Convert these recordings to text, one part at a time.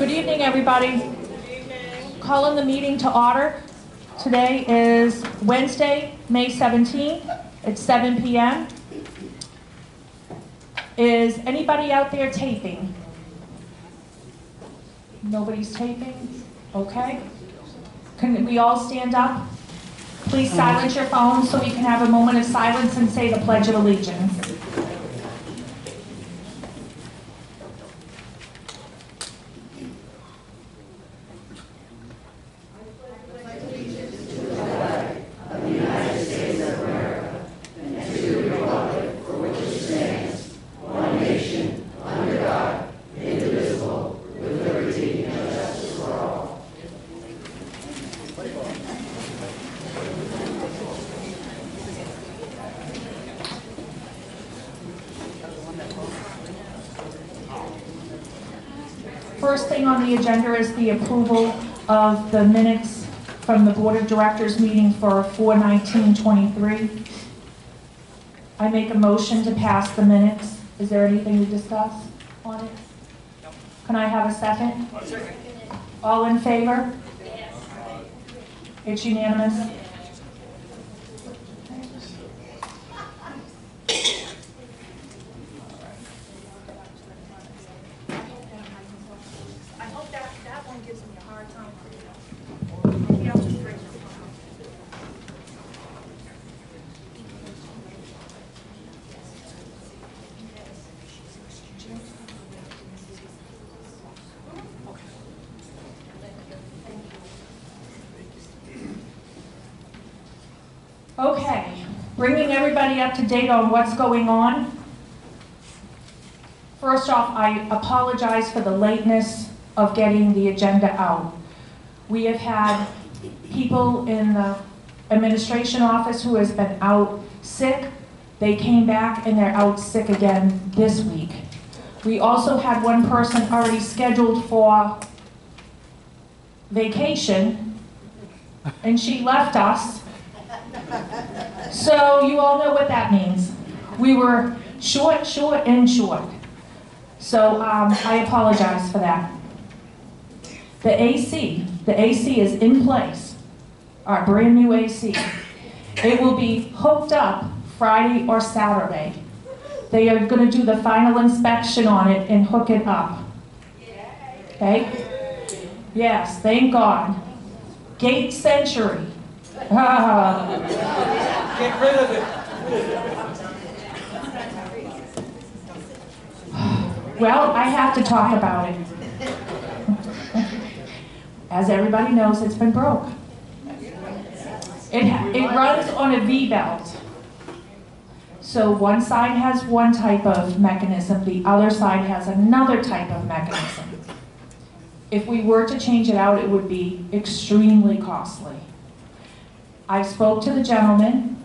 Good evening, everybody. Calling the meeting to order. Today is Wednesday, May 17th, It's 7 PM. Is anybody out there taping? Nobody's taping? Okay. Can we all stand up? Please silence your phones so we can have a moment of silence and say the Pledge of Allegiance. On the agenda is the approval of the minutes from the Board of Directors meeting for 4/19/23. I make a motion to pass the minutes. Is there anything to discuss on it? Can I have a second? All in favor? It's unanimous. I hope that, that one gives me a hard time. Maybe I'll just break it. Okay, bringing everybody up to date on what's going on. First off, I apologize for the lateness of getting the agenda out. We have had people in the administration office who has been out sick. They came back and they're out sick again this week. We also had one person already scheduled for vacation, and she left us. So you all know what that means. We were short, short, and short. So um, I apologize for that. The AC, the AC is in place, our brand-new AC. It will be hooked up Friday or Saturday. They are gonna do the final inspection on it and hook it up. Okay? Yes, thank God. Gate Century. Get rid of it. Well, I have to talk about it. As everybody knows, it's been broke. It, it runs on a V-belt. So one side has one type of mechanism, the other side has another type of mechanism. If we were to change it out, it would be extremely costly. I spoke to the gentleman.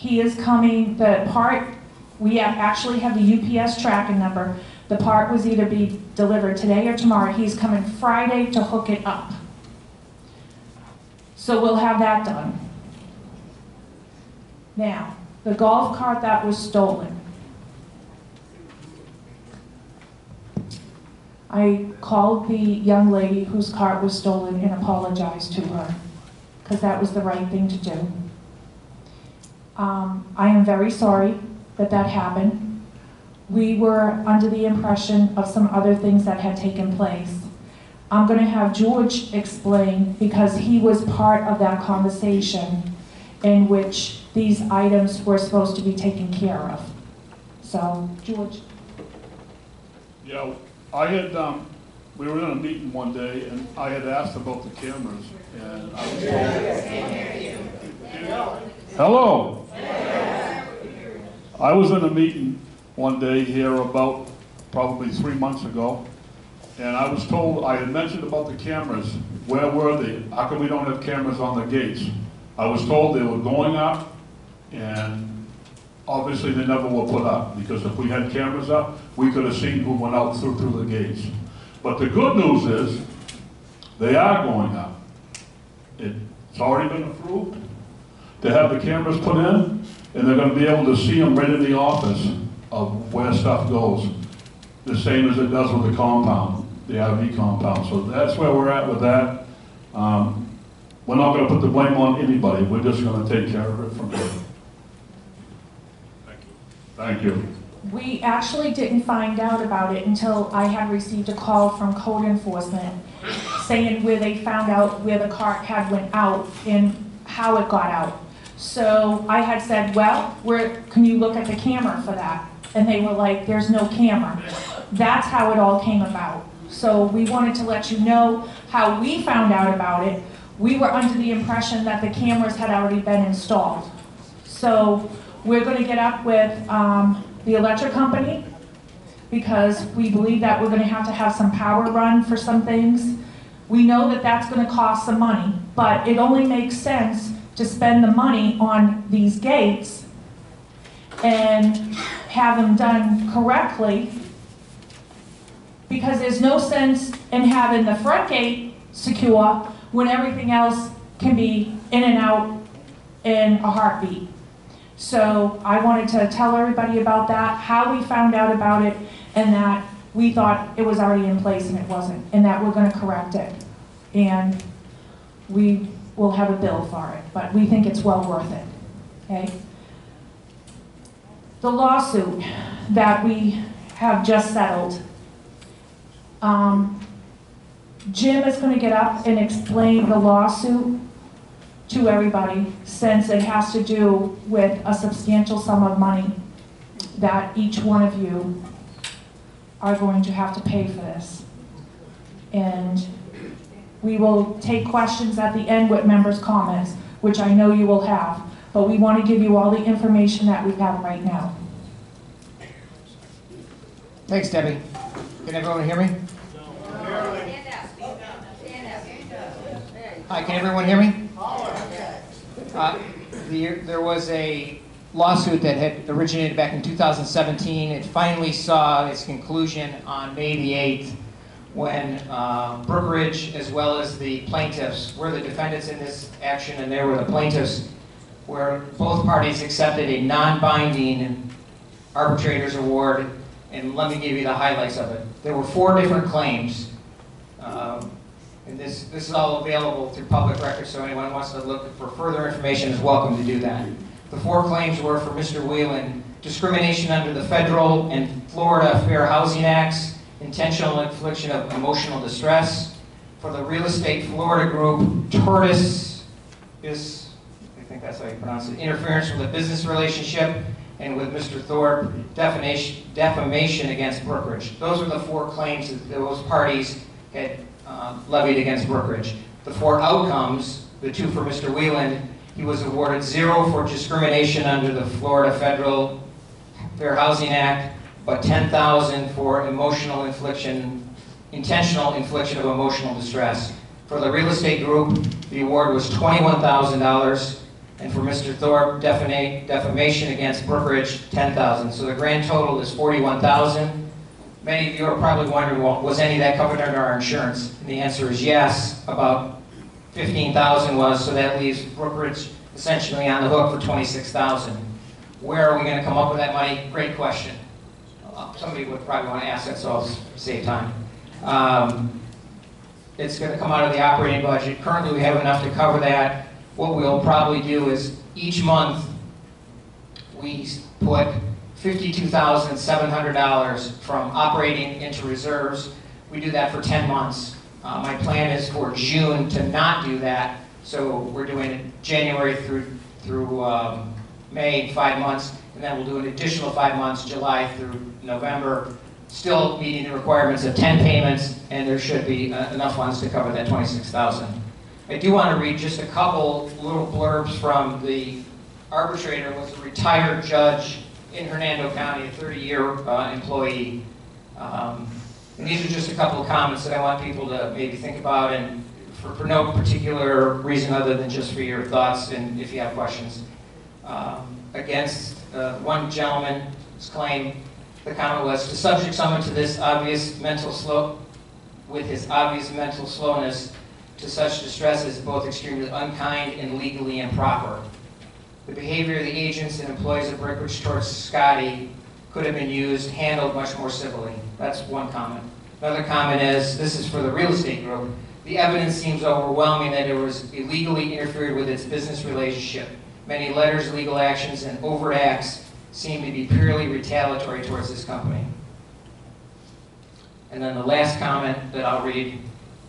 He is coming, the part, we have, actually have the UPS tracking number. The part was either be delivered today or tomorrow. He's coming Friday to hook it up. So we'll have that done. Now, the golf cart that was stolen. I called the young lady whose cart was stolen and apologized to her, because that was the right thing to do. Um, I am very sorry that that happened. We were under the impression of some other things that had taken place. I'm going to have George explain, because he was part of that conversation in which these items were supposed to be taken care of. So, George? Yeah, I had, um, we were in a meeting one day, and I had asked about the cameras, and I was told. Hello? I was in a meeting one day here about probably three months ago, and I was told, I had mentioned about the cameras. Where were they? How come we don't have cameras on the gates? I was told they were going up, and obviously they never were put up, because if we had cameras up, we could have seen who went out through, through the gates. But the good news is, they are going up. It's already been approved to have the cameras put in, and they're gonna be able to see them right in the office of where stuff goes. The same as it does with the compound, the IV compound, so that's where we're at with that. Um, We're not gonna put the blame on anybody, we're just gonna take care of it from here. Thank you. Thank you. We actually didn't find out about it until I had received a call from code enforcement saying where they found out where the cart had went out and how it got out. So I had said, well, where, can you look at the camera for that? And they were like, there's no camera. That's how it all came about. So we wanted to let you know how we found out about it. We were under the impression that the cameras had already been installed. So we're gonna get up with, um, the electric company because we believe that we're gonna have to have some power run for some things. We know that that's gonna cost some money, but it only makes sense to spend the money on these gates and have them done correctly Because there's no sense in having the front gate secure when everything else can be in and out in a heartbeat. So I wanted to tell everybody about that, how we found out about it, and that we thought it was already in place and it wasn't, and that we're gonna correct it. And we will have a bill for it, but we think it's well worth it, okay? The lawsuit that we have just settled, um, Jim is gonna get up and explain the lawsuit to everybody, since it has to do with a substantial sum of money that each one of you are going to have to pay for this. And we will take questions at the end with members' comments, which I know you will have, but we want to give you all the information that we have right now. Thanks, Debbie. Can everyone hear me? Hi, can everyone hear me? Uh, the- There was a lawsuit that had originated back in 2017. It finally saw its conclusion on May the 8th when uh, Brookridge, as well as the plaintiffs, were the defendants in this action, and they were the plaintiffs, where both parties accepted a non-binding arbitrator's award, and let me give you the highlights of it. There were four different claims. Um, And this, this is all available through public records, so anyone who wants to look for further information is welcome to do that. The four claims were for Mr. Whelan, discrimination under the federal and Florida Fair Housing Acts, intentional infliction of emotional distress. For the real estate Florida group, tortious is, I think that's how you pronounce it, interference with a business relationship, and with Mr. Thorpe, defamation, defamation against Brookridge. Those are the four claims that those parties had uh, levied against Brookridge. The four outcomes, the two for Mr. Whelan, he was awarded zero for discrimination under the Florida Federal Fair Housing Act, but 10,000 for emotional infliction, intentional infliction of emotional distress. For the real estate group, the award was $21,000, and for Mr. Thorpe, defama- defamation against Brookridge, 10,000. So the grand total is 41,000. Many of you are probably wondering, well, was any of that covered under our insurance? And the answer is yes, about 15,000 was, so that leaves Brookridge essentially on the hook for 26,000. Where are we gonna come up with that money? Great question. Uh, Somebody would probably wanna ask that, so I'll save time. Um, It's gonna come out of the operating budget. Currently, we have enough to cover that. What we'll probably do is each month, we put $52,700 from operating into reserves. We do that for 10 months. Uh, My plan is for June to not do that, so we're doing it January through, through um, May, five months, and then we'll do an additional five months, July through November, still meeting the requirements of 10 payments, and there should be uh, enough funds to cover that 26,000. I do want to read just a couple little blurbs from the arbitrator, was a retired judge in Hernando County, a 30-year uh, employee. Um, And these are just a couple of comments that I want people to maybe think about, and for for no particular reason other than just for your thoughts and if you have questions. Um, Against uh, one gentleman's claim, the comment was, "To subject someone to this obvious mental slow, with his obvious mental slowness to such distress is both extremely unkind and legally improper. The behavior of the agents and employees of Brookridge towards Scotty could have been used, handled much more civilly. That's one comment. Another comment is, this is for the real estate group, the evidence seems overwhelming that it was illegally interfered with its business relationship. Many letters, legal actions, and overt acts seem to be purely retaliatory towards this company. And then the last comment that I'll read,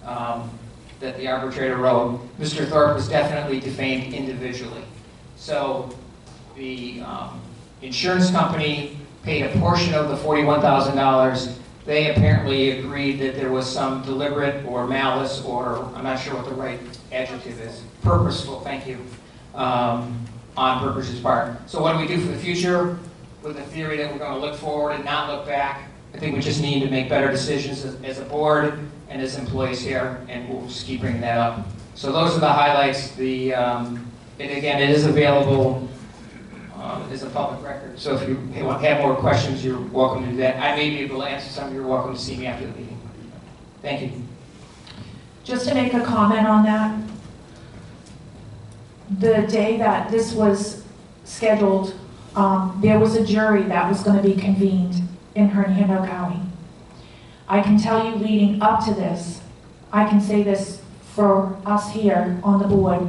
um, that the arbitrator wrote, Mr. Thorpe was definitely defamed individually. So the um, insurance company paid a portion of the $41,000. They apparently agreed that there was some deliberate or malice, or I'm not sure what the right adjective is, purposeful, thank you, um, on Brookridge's part. So what do we do for the future with the theory that we're going to look forward and not look back? I think we just need to make better decisions as, as a board and as employees here, and we'll just keep bringing that up. So those are the highlights. The, um, and again, it is available um, as a public record. So if you have more questions, you're welcome to do that. I may be able to answer some, you're welcome to see me after the meeting. Thank you. Just to make a comment on that, the day that this was scheduled, um, there was a jury that was gonna be convened in Hernando County. I can tell you leading up to this, I can say this for us here on the board,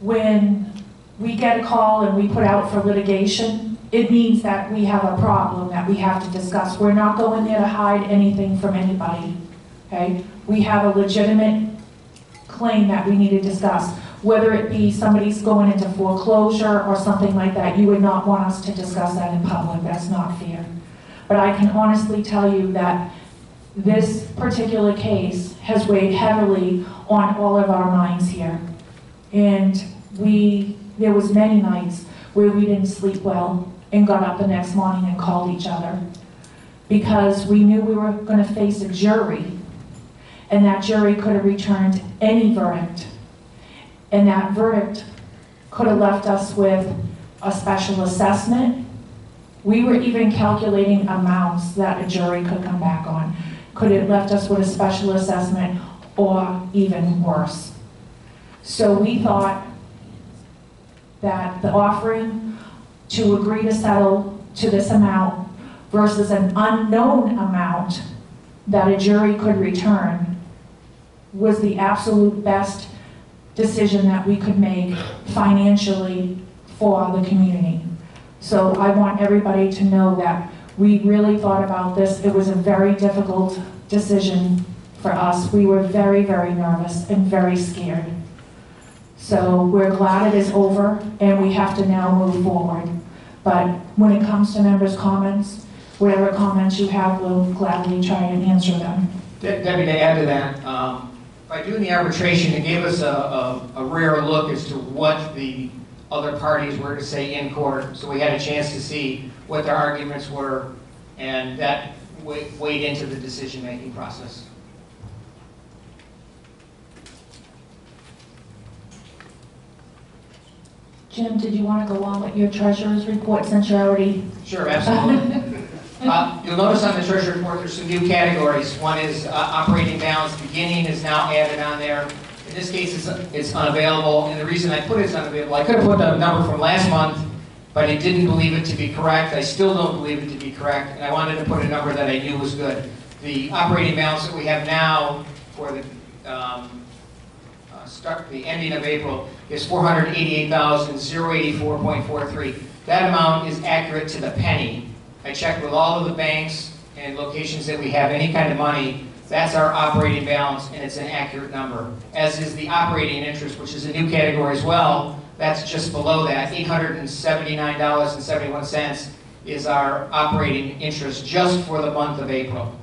when we get a call and we put out for litigation, it means that we have a problem that we have to discuss. We're not going there to hide anything from anybody, okay? We have a legitimate claim that we need to discuss. Whether it be somebody's going into foreclosure or something like that, you would not want us to discuss that in public. That's not fair. But I can honestly tell you that this particular case has weighed heavily on all of our minds here. And we, there was many nights where we didn't sleep well and got up the next morning and called each other. Because we knew we were gonna face a jury, and that jury could have returned any verdict. And that verdict could have left us with a special assessment. We were even calculating amounts that a jury could come back on. Could have left us with a special assessment or even worse. So we thought that the offering to agree to settle to this amount versus an unknown amount that a jury could return was the absolute best decision that we could make financially for the community. So I want everybody to know that we really thought about this. It was a very difficult decision for us. We were very, very nervous and very scared. So we're glad it is over and we have to now move forward. But when it comes to members' comments, whatever comments you have, we'll gladly try and answer them. De- Debbie, to add to that, um, by doing the arbitration, it gave us a, a, a rare look as to what the other parties were to say in court. So we had a chance to see what their arguments were, and that weighed into the decision-making process. Jim, did you want to go on with your treasurer's report since you're already? Sure, absolutely. Uh, You'll notice on the treasury report, there's some new categories. One is uh, operating balance beginning is now added on there. In this case, it's it's unavailable, and the reason I put it's unavailable, I could have put the number from last month, but I didn't believe it to be correct. I still don't believe it to be correct, and I wanted to put a number that I knew was good. The operating balance that we have now for the um, uh, start, the ending of April is 488,084.43. That amount is accurate to the penny. I checked with all of the banks and locations that we have any kind of money. That's our operating balance, and it's an accurate number. As is the operating interest, which is a new category as well. That's just below that. $879.71 is our operating interest just for the month of April.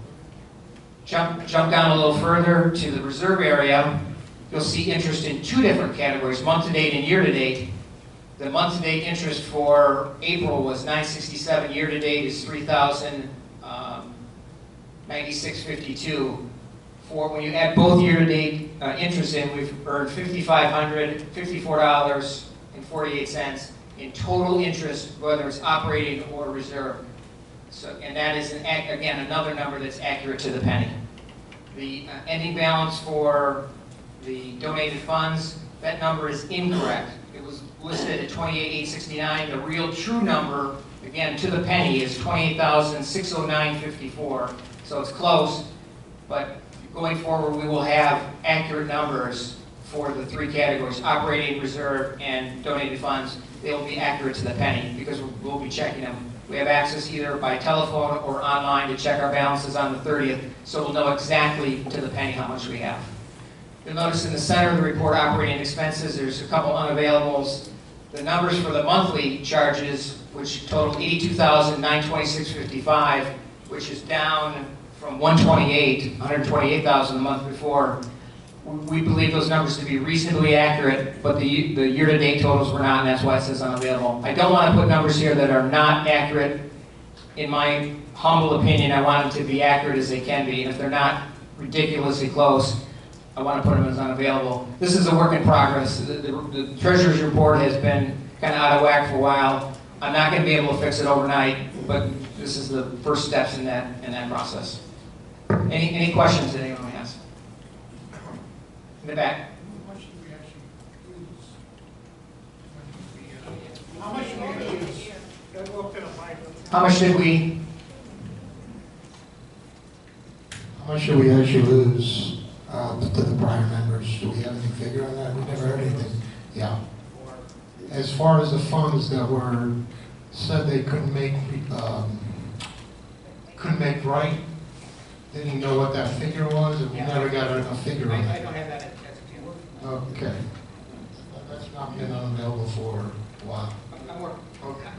Jump, jump down a little further to the reserve area, you'll see interest in two different categories, month-to-date and year-to-date. The month-to-date interest for April was 967, year-to-date is 3,096.52. For, when you add both year-to-date uh, interest in, we've earned $5,554.48 in total interest, whether it's operating or reserve. So, and that is, an again, another number that's accurate to the penny. The uh, ending balance for the donated funds, that number is incorrect. It was listed at 28,869. The real true number, again, to the penny, is 28,609.54. So it's close, but going forward, we will have accurate numbers for the three categories, operating, reserve, and donated funds. They will be accurate to the penny because we'll- be checking them. We have access either by telephone or online to check our balances on the 30th, so we'll know exactly to the penny how much we have. You'll notice in the center of the report, operating expenses, there's a couple unavailables. The numbers for the monthly charges, which total 82,926.55, which is down from 128, 128,000 the month before. We believe those numbers to be reasonably accurate, but the, the year-to-date totals were not, and that's why it says unavailable. I don't want to put numbers here that are not accurate. In my humble opinion, I want them to be accurate as they can be, and if they're not ridiculously close, I want to put them as unavailable. This is a work in progress. The, the, the treasurer's report has been kind of out of whack for a while. I'm not going to be able to fix it overnight, but this is the first steps in that, in that process. Any, any questions that anyone has? In the back? How much do we use? Go up to the mic. How much did we, How much do we actually lose uh, to the prior members? Do we have any figure on that? We never heard anything. Yeah. As far as the funds that were, said they couldn't make, um, couldn't make right, didn't know what that figure was? And we Yeah. never got a a figure on I I don't have that as a Okay. That's not been unavailable for a while. I'm working,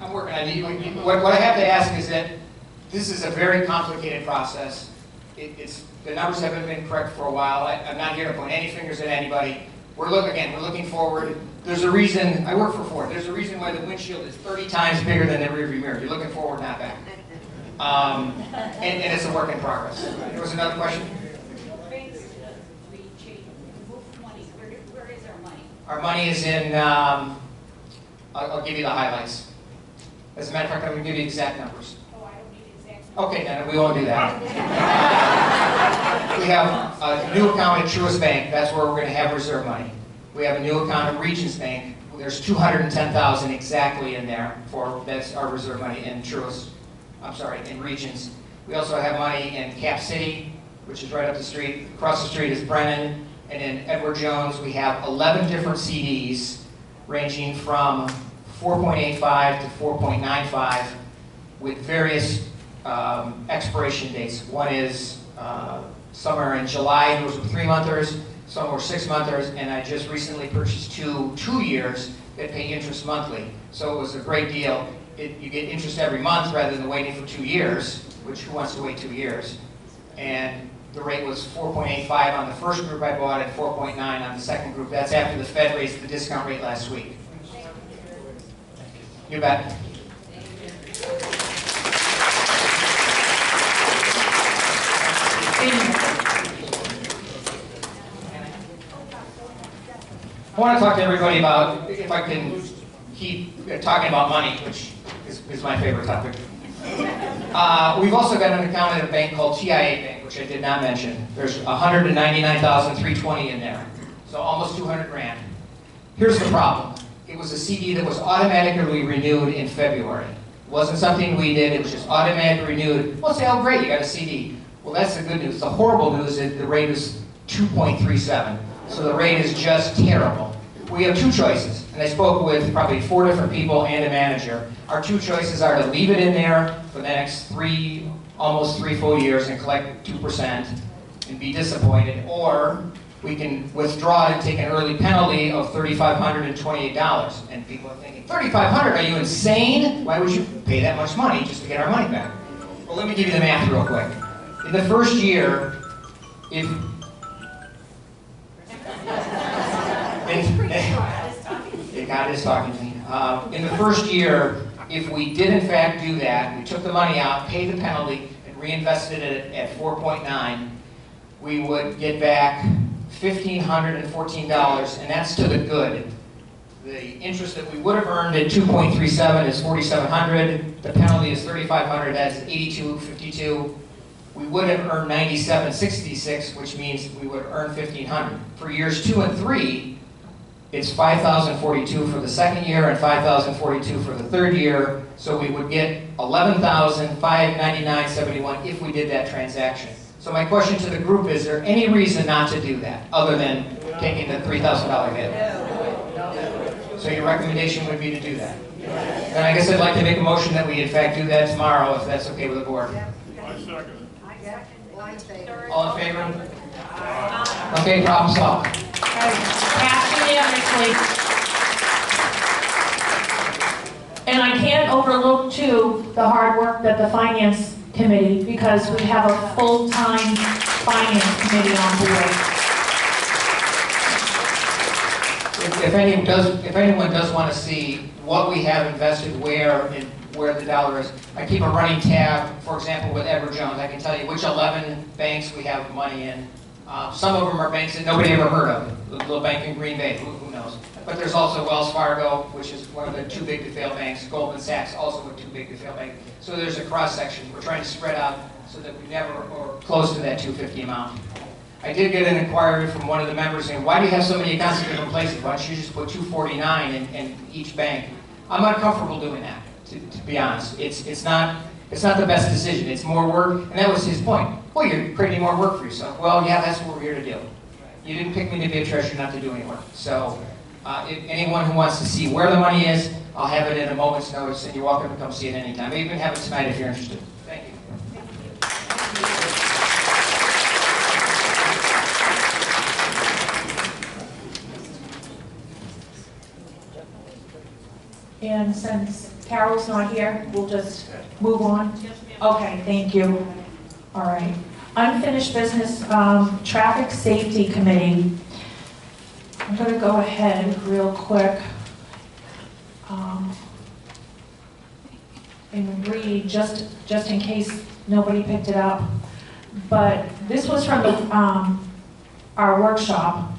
I'm working on it. What, what I have to ask is that this is a very complicated process. It, it's, the numbers haven't been correct for a while. I, I'm not here to point any fingers at anybody. We're looking, again, we're looking forward. There's a reason, I work for Ford, there's a reason why the windshield is 30 times bigger than the rearview mirror. You're looking forward, not back. Um, and, and it's a work in progress. There was another question? Our money? Our money is in, um, I'll, I'll give you the highlights. As a matter of fact, I'm gonna give you exact numbers. Oh, I don't need exact. Okay, then, we won't do that. We have a new account at Truist Bank, that's where we're gonna have reserve money. We have a new account at Regions Bank, there's two hundred and ten thousand exactly in there for, that's our reserve money in Truist, I'm sorry, in Regions. We also have money in Cap City, which is right up the street, across the street is Brennan, and in Edward Jones, we have eleven different CDs ranging from four point eight five to four point nine five with various um, expiration dates. One is uh, somewhere in July, those were three-monthers, some were six-monthers, and I just recently purchased two, two years that pay interest monthly. So it was a great deal. It- You get interest every month rather than waiting for two years, which who wants to wait two years? And the rate was 4.85 on the first group I bought and 4.9 on the second group. That's after the Fed raised the discount rate last week. You bet. I want to talk to everybody about, if I can keep talking about money, which is, is my favorite topic. Uh, we've also got an account at a bank called TIAA Bank, which I did not mention. There's 199,320 in there, so almost 200 grand. Here's the problem. It was a CD that was automatically renewed in February. It wasn't something we did, it was just automatically renewed. Well, say, oh, great, you got a CD. Well, that's the good news. The horrible news is the rate is 2.37. So the rate is just terrible. We have two choices, and I spoke with probably four different people and a manager. Our two choices are to leave it in there for the next three, almost three full years and collect 2% and be disappointed, or we can withdraw and take an early penalty of $3,528. And people are thinking, 3,500, are you insane? Why would you pay that much money just to get our money back? Well, let me give you the math real quick. In the first year, if... in- Yeah, God is talking to me. Uh, In the first year, if we did in fact do that, we took the money out, paid the penalty, and reinvested it at 4.9, we would get back $1,514, and that's to the good. The interest that we would have earned at 2.37 is 4,700. The penalty is 3,500, that's 82.52. We would have earned 97.66, which means we would earn 1,500. For years two and three, it's 5,042 for the second year and 5,042 for the third year, so we would get 11,599.71 if we did that transaction. So my question to the group, is there any reason not to do that, other than taking the $3,000 hit? So your recommendation would be to do that? Then I guess I'd like to make a motion that we in fact do that tomorrow, if that's okay with the board. I second it. All in favor? Okay, problem solved. Passed unanimously. And I can't overlook too, the hard work that the finance committee, because we have a full-time finance committee on board. If if anyone does, if anyone does want to see what we have invested where and where the dollar is, I keep a running tab, for example, with Edward Jones, I can tell you which 11 banks we have money in. Uh, Some of them are banks that nobody ever heard of, the little bank in Green Bay, who who knows? But there's also Wells Fargo, which is one of the too big to fail banks, Goldman Sachs, also a too big to fail bank. So there's a cross-section. We're trying to spread out so that we never, or close to that 250 amount. I did get an inquiry from one of the members saying, why do you have so many accounts in different places? Why don't you just put 249 in, in each bank? I'm uncomfortable doing that, to, to be honest. It's, it's not, it's not the best decision. It's more work, and that was his point. Well, you're creating more work for yourself. Well, yeah, that's what we're here to do. You didn't pick me to be a treasurer, not to do any work. So, uh, if anyone who wants to see where the money is, I'll have it at a moment's notice, and you're welcome to come see it anytime. Even have it tonight if you're interested. Thank you. And since Carol's not here, we'll just move on? Okay, thank you. All right. Unfinished business, um, Traffic Safety Committee. I'm gonna go ahead real quick. um, And read, just, just in case nobody picked it up. But this was from the, um, our workshop.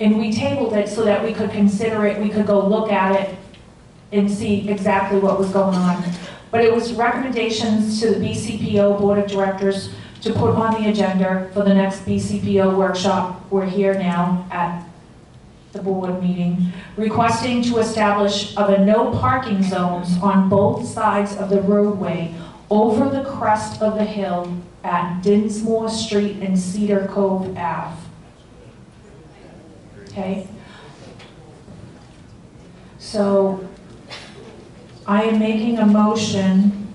And we tabled it so that we could consider it, we could go look at it and see exactly what was going on. But it was recommendations to the BCPO Board of Directors to put on the agenda for the next BCPO workshop. We're here now at the board meeting, requesting to establish of a no parking zones on both sides of the roadway over the crest of the hill at Dinsmore Street and Cedar Cove Ave. Okay? So I am making a motion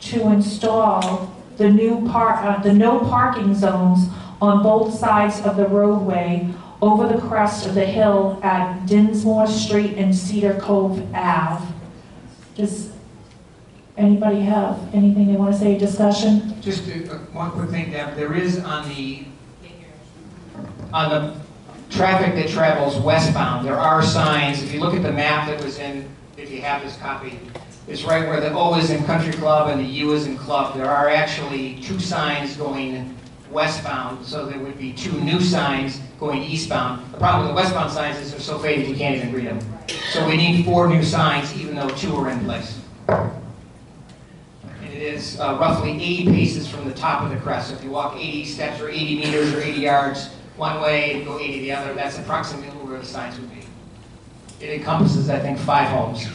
to install the new par, uh, the no parking zones on both sides of the roadway over the crest of the hill at Dinsmore Street and Cedar Cove Ave. Does anybody have anything they want to say, discussion? Just uh, one quick thing, Deb, there is on the, on the traffic that travels westbound, there are signs, if you look at the map that was in, if you have this copy, it's right where the O is in Country Club and the U is in Club, there are actually two signs going westbound, so there would be two new signs going eastbound. The problem with the westbound signs is they're so faded you can't even read them. So we need four new signs, even though two are in place. And it is uh, roughly 80 paces from the top of the crest. So if you walk 80 steps or 80 meters or 80 yards one way go 80 the other, that's approximately where the signs would be. It encompasses, I think, five homes.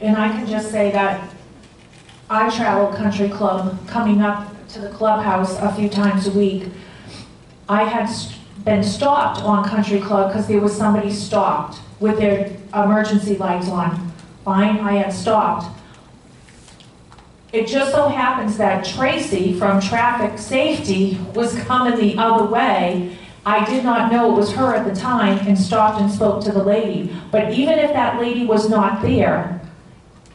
And I can just say that I travel country club, coming up to the clubhouse a few times a week. I had been stopped on country club because there was somebody stopped with their emergency lights on. Fine, I had stopped. It just so happens that Tracy from Traffic Safety was coming the other way. I did not know it was her at the time and stopped and spoke to the lady. But even if that lady was not there,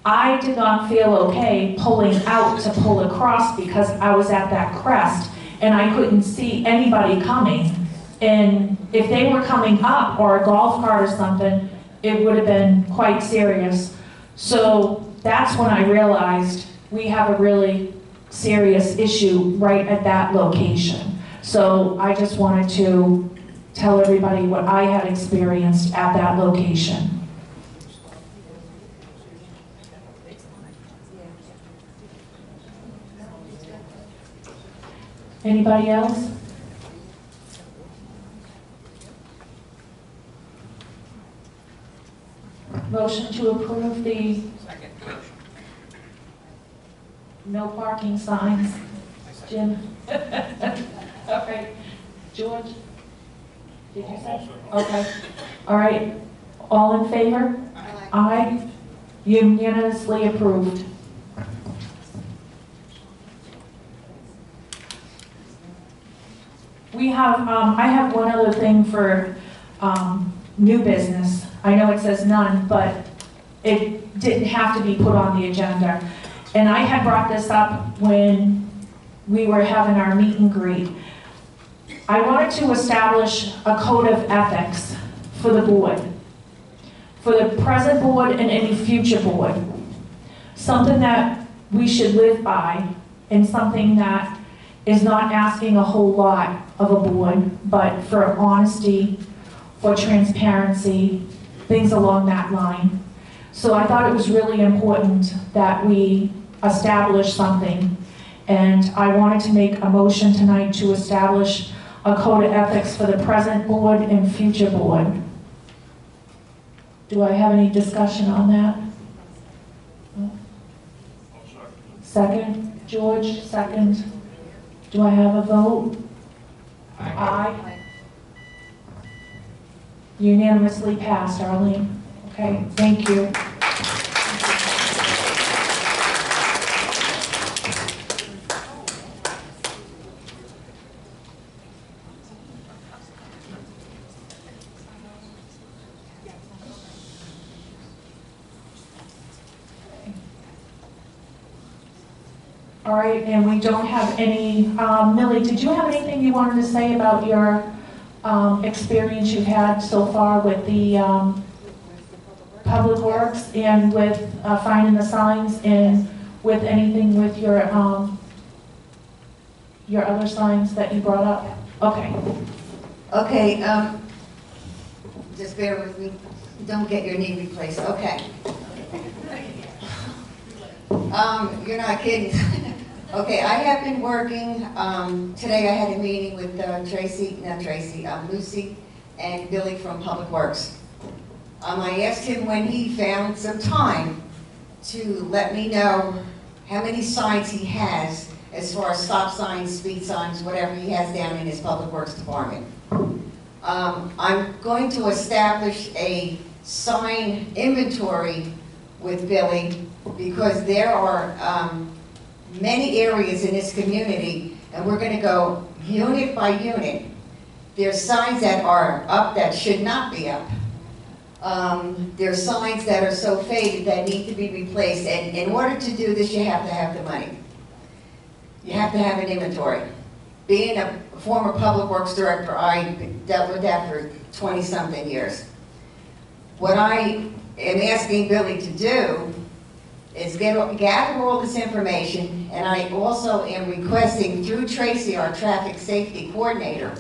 I did not feel okay pulling out to pull across because I was at that crest and I couldn't see anybody coming. And if they were coming up or a golf cart or something, it would have been quite serious. So that's when I realized we have a really serious issue right at that location. So I just wanted to tell everybody what I had experienced at that location. Anybody else? Motion to approve the no parking signs. Jim? Okay. George? Did you say? Okay. All right. All in favor? Aye. Unanimously approved. We have, um, I have one other thing for, um, new business. I know it says none, but it didn't have to be put on the agenda. And I had brought this up when we were having our meet and greet. I wanted to establish a code of ethics for the board, for the present board and any future board. Something that we should live by and something that is not asking a whole lot of a board, but for honesty, for transparency, things along that line. So I thought it was really important that we establish something. And I wanted to make a motion tonight to establish a code of ethics for the present board and future board. Do I have any discussion on that? Second, George, second. Do I have a vote? Aye. Unanimously passed, Arlene. Okay, thank you. All right, and we don't have any, um, Millie, did you have anything you wanted to say about your um, experience you've had so far with the um, Public Works and with uh, finding the signs and with anything with your, um, your other signs that you brought up? Okay. Okay, um, just bear with me, don't get your knee replaced, okay. Um, you're not kidding. Okay, I have been working, um, today I had a meeting with uh, Tracy, not Tracy, um, Lucy and Billy from Public Works. Um, I asked him when he found some time to let me know how many signs he has as far as stop signs, speed signs, whatever he has down in his Public Works Department. Um, I'm going to establish a sign inventory with Billy because there are, um, many areas in this community, and we're gonna go unit by unit. There's signs that are up that should not be up. Um, there's signs that are so faded that need to be replaced, and in order to do this, you have to have the money. You have to have an inventory. Being a former public works director, I dealt with that for twenty-something years. What I am asking Billy to do is get, gather all this information, and I also am requesting through Tracy, our traffic safety coordinator,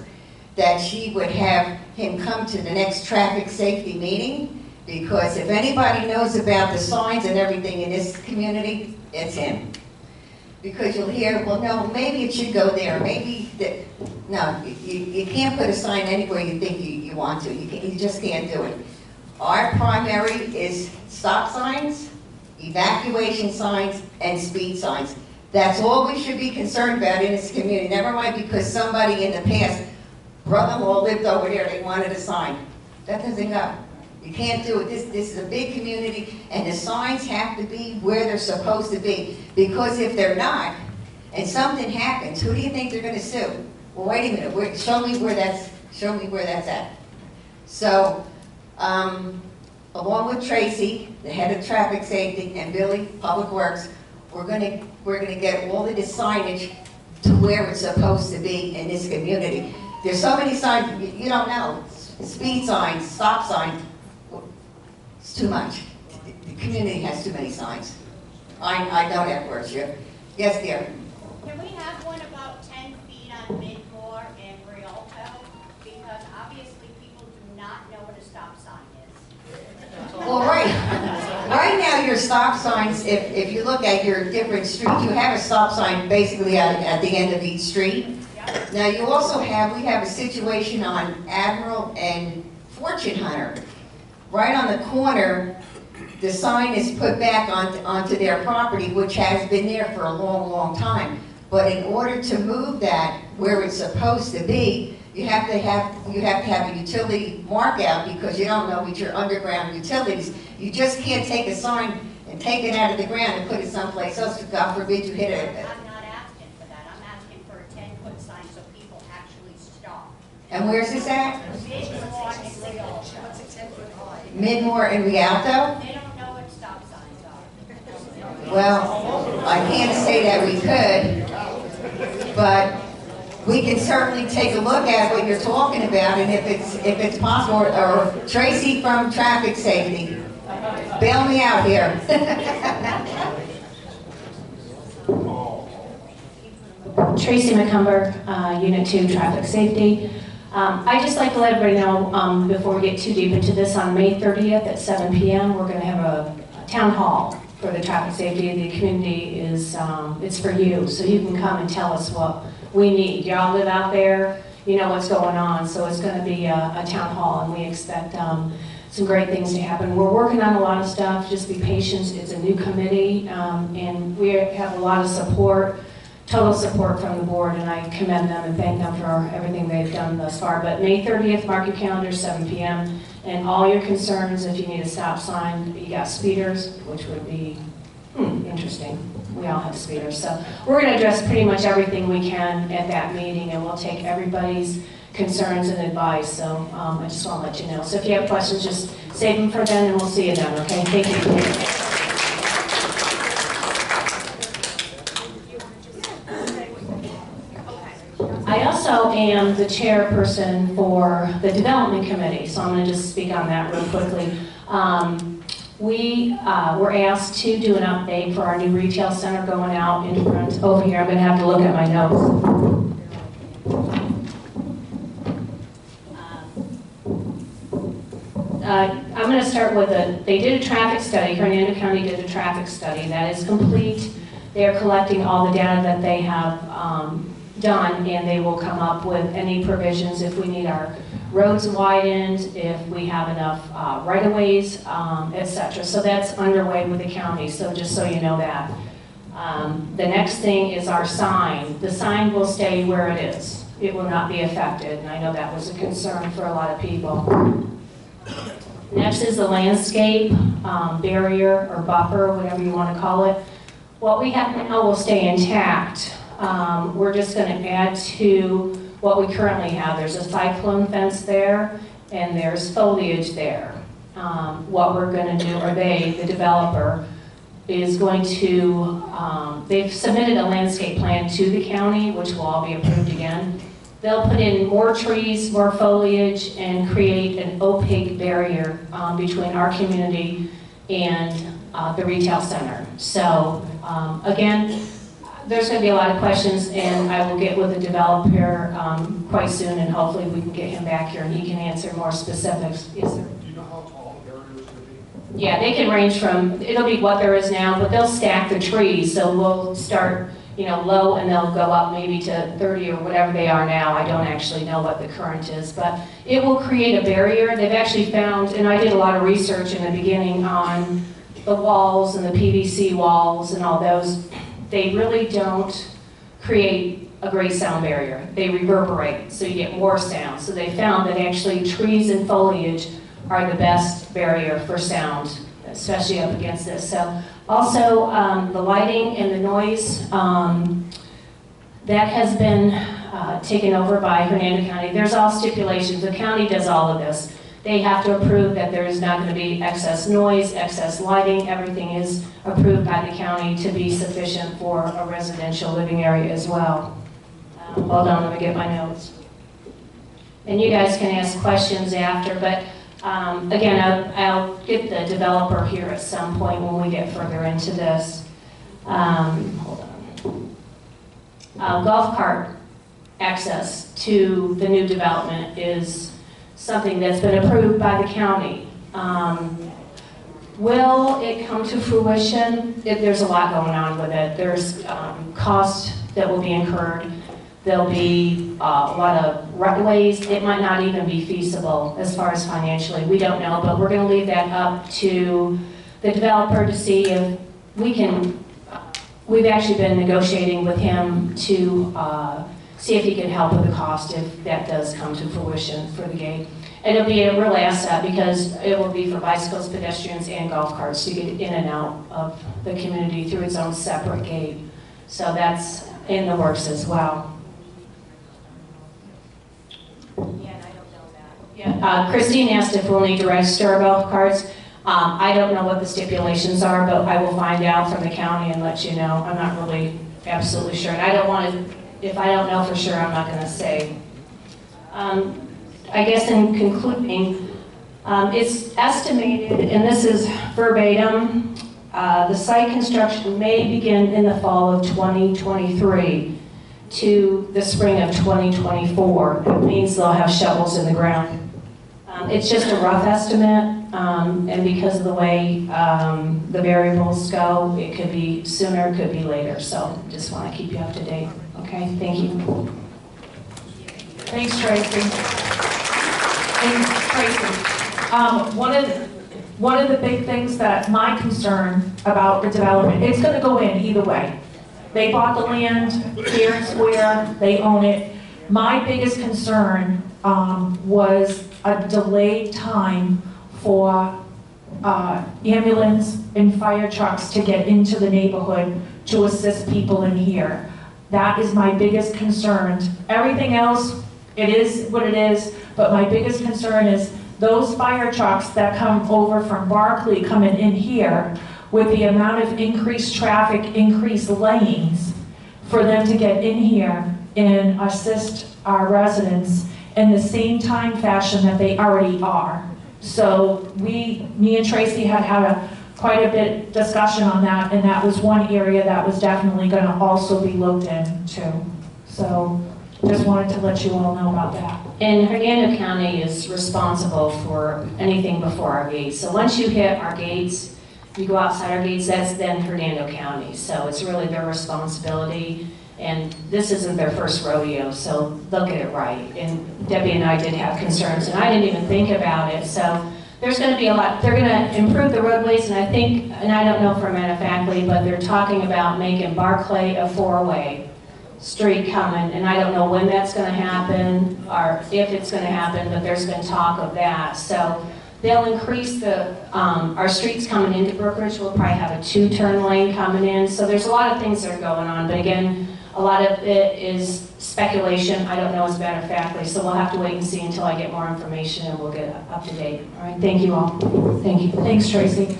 that she would have him come to the next traffic safety meeting, because if anybody knows about the signs and everything in this community, it's him. Because you'll hear, well, no, maybe it should go there, maybe that, no, you, you can't put a sign anywhere you think you, you want to, you, can, you just can't do it. Our primary is stop signs, evacuation signs, and speed signs. That's all we should be concerned about in this community, never mind because somebody in the past, brother-in-law lived over there, they wanted a sign. That doesn't go. You can't do it, this, this is a big community, and the signs have to be where they're supposed to be. Because if they're not, and something happens, who do you think they're gonna sue? Well, wait a minute, where, show me where that's, show me where that's at. So, um, along with Tracy, the head of traffic safety, and Billy, Public Works, we're gonna, we're gonna get all of this signage to where it's supposed to be in this community. There's so many signs, you, you don't know, speed signs, stop signs, it's too much. The community has too many signs. I, I don't have for sure. Yes, dear? Can we have one about ten feet on Midmore Well, right, right now, your stop signs, if, if you look at your different streets, you have a stop sign basically at, at the end of each street. Now, you also have, we have a situation on Admiral and Fortune Hunter. Right on the corner, the sign is put back onto, onto their property, which has been there for a long, long time. But in order to move that where it's supposed to be, you have to have, you have to have a utility mark out because you don't know what your underground utilities. You just can't take a sign and take it out of the ground and put it someplace else, God forbid you hit it. I'm not asking for that, I'm asking for a ten-foot sign so people actually stop. And where's this at? Midmore and Rialto. Midmore and Rialto? They don't know what stop signs are. Well, I can't say that we could, but we can certainly take a look at what you're talking about, and if it's, if it's possible, or- or Tracy from Traffic Safety, bail me out here. Tracy McCumber, uh, Unit 2 Traffic Safety. Um, I'd just like to let everybody know, um, before we get too deep into this, on May 30th at 7 PM, we're going to have a a town hall for the traffic safety. The community is, um, it's for you, so you can come and tell us what we need. Y'all live out there, you know what's going on, so it's going to be a a town hall, and we expect um, some great things to happen. We're working on a lot of stuff, just be patient, it's a new committee, um, and we have a lot of support, total support from the board, and I commend them and thank them for everything they've done thus far. But May 30th, mark your calendar, 7 PM, and all your concerns, if you need a stop sign, you got speeders, which would be, hmm, interesting. We all have speeders, so we're gonna address pretty much everything we can at that meeting, and we'll take everybody's concerns and advice, so um, I just want to let you know. So if you have questions, just save them for then, and we'll see you then, okay? Thank you. I also am the chairperson for the Development Committee, so I'm going to just speak on that real quickly. Um, We uh, were asked to do an update for our new retail center going out in front over here. I'm going to have to look at my notes. Uh, I'm going to start with a, they did a traffic study, Hernando County did a traffic study, that is complete. They're collecting all the data that they have um, done, and they will come up with any provisions if we need our roads widened, if we have enough uh, right-of-ways, um, et cetera. So that's underway with the county, so just so you know that. Um, The next thing is our sign. The sign will stay where it is. It will not be affected, and I know that was a concern for a lot of people. Next is the landscape um, barrier or buffer, whatever you want to call it. What we have now will stay intact. Um, We're just going to add to what we currently have. There's a cyclone fence there, and there's foliage there. Um, What we're going to do, or they, the developer, is going to, um, they've submitted a landscape plan to the county, which will all be approved again. They'll put in more trees, more foliage, and create an opaque barrier um, between our community and uh, the retail center. So, um, again, there's going to be a lot of questions, and I will get with the developer um, quite soon, and hopefully we can get him back here and he can answer more specifics. Yes, sir. Do you know how tall the barrier is be? Yeah, they can range from, it'll be what there is now, but they'll stack the trees, so we'll start, you know, low and they'll go up maybe to 30 or whatever they are now. I don't actually know what the current is, but it will create a barrier. They've actually found, and I did a lot of research in the beginning on the walls and the PVC walls and all those. They really don't create a great sound barrier. They reverberate, so you get more sound. So they found that actually trees and foliage are the best barrier for sound, especially up against this. So also, um, the lighting and the noise, um, that has been uh, taken over by Hernando County. There's all stipulations. The county does all of this. They have to approve that there is not going to be excess noise, excess lighting. Everything is approved by the county to be sufficient for a residential living area as well. Um, Hold on, let me get my notes. And you guys can ask questions after, but um, again, I'll, I'll get the developer here at some point when we get further into this. Um, Hold on. Uh, Golf cart access to the new development is something that's been approved by the county. Um, Will it come to fruition? It- There's a lot going on with it. There's um, cost that will be incurred. There'll be uh, a lot of right-of-ways. It might not even be feasible as far as financially. We don't know, but we're going to leave that up to the developer to see if we can, we've actually been negotiating with him to uh, see if he can help with the cost if that does come to fruition for the gate. And it'll be a real asset because it will be for bicycles, pedestrians, and golf carts to get in and out of the community through its own separate gate. So that's in the works as well. Yeah, uh, Christine asked if we'll need to register golf carts. Um, I don't know what the stipulations are, but I will find out from the county and let you know. I'm not really absolutely sure. And I don't want to, if I don't know for sure, I'm not going to say. Um, I guess in concluding, um, it's estimated, and this is verbatim, uh, the site construction may begin in the fall of 2023. to the spring of 2024. It means they'll have shovels in the ground. Um, It's just a rough estimate, um, and because of the way um, the variables go, it could be sooner, it could be later, so just want to keep you up to date. Okay, thank you. Thanks, Tracy. And Tracy, um, one of, the- one of the big things that my concern about the development, it's gonna go in either way. They bought the land, fair and square, they own it. My biggest concern, um, was a delayed time for, uh, ambulance and fire trucks to get into the neighborhood to assist people in here. That is my biggest concern. Everything else, it is what it is, but my biggest concern is those fire trucks that come over from Barclay coming in here with the amount of increased traffic, increased lanes, for them to get in here and assist our residents in the same time fashion that they already are. So we, me and Tracy had had a, quite a bit discussion on that, and that was one area that was definitely gonna also be looked into. So, just wanted to let you all know about that. And Hernando County is responsible for anything before our gates. So once you hit our gates, you go outside our gates, that's then Hernando County. So it's really their responsibility. And this isn't their first rodeo, so they'll get it right. And Debbie and I did have concerns, and I didn't even think about it. So there's gonna be a lot, they're gonna improve the roadways, and I think, and I don't know for a matter of factly, but they're talking about making Barclay a four-way street coming, and I don't know when that's gonna happen, or if it's gonna happen, but there's been talk of that. So they'll increase the, um, our streets coming into Brookridge, we'll probably have a two-turn lane coming in. So there's a lot of things that are going on, but again, a lot of it is speculation, I don't know as a matter of factly, so we'll have to wait and see until I get more information and we'll get up to date. All right, thank you all. Thank you. Thanks, Tracy.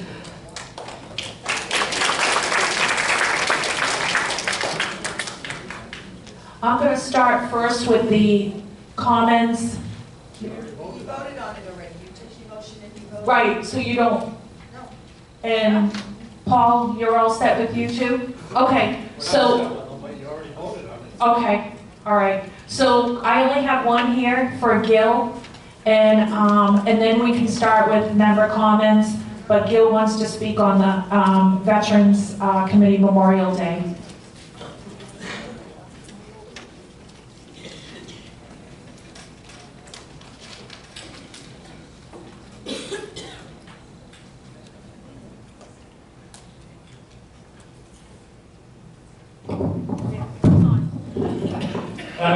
I'm gonna start first with the comments. You voted on it already, you took your motion and you voted. Right, so you don't, and Paul, you're all set with you too? Okay, so, okay, all right. So I only have one here for Gil, and, um, and then we can start with member comments. But Gil wants to speak on the, um, Veterans, uh, Committee Memorial Day.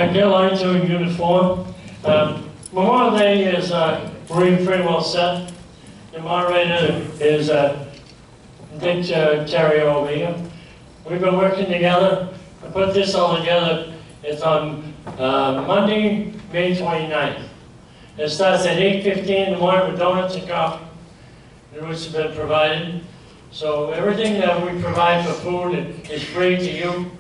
Uh, Gil Ainsley, Unit 4. Um, Memorial Day is uh, pretty pretty well set. The moderator is uh, Dick uh, Terry over here. We've been working together to put this all together. It's on uh, Monday, May 29th. It starts at 8:15 in the morning with donuts and coffee, which has been provided. So everything that we provide for food is free to you.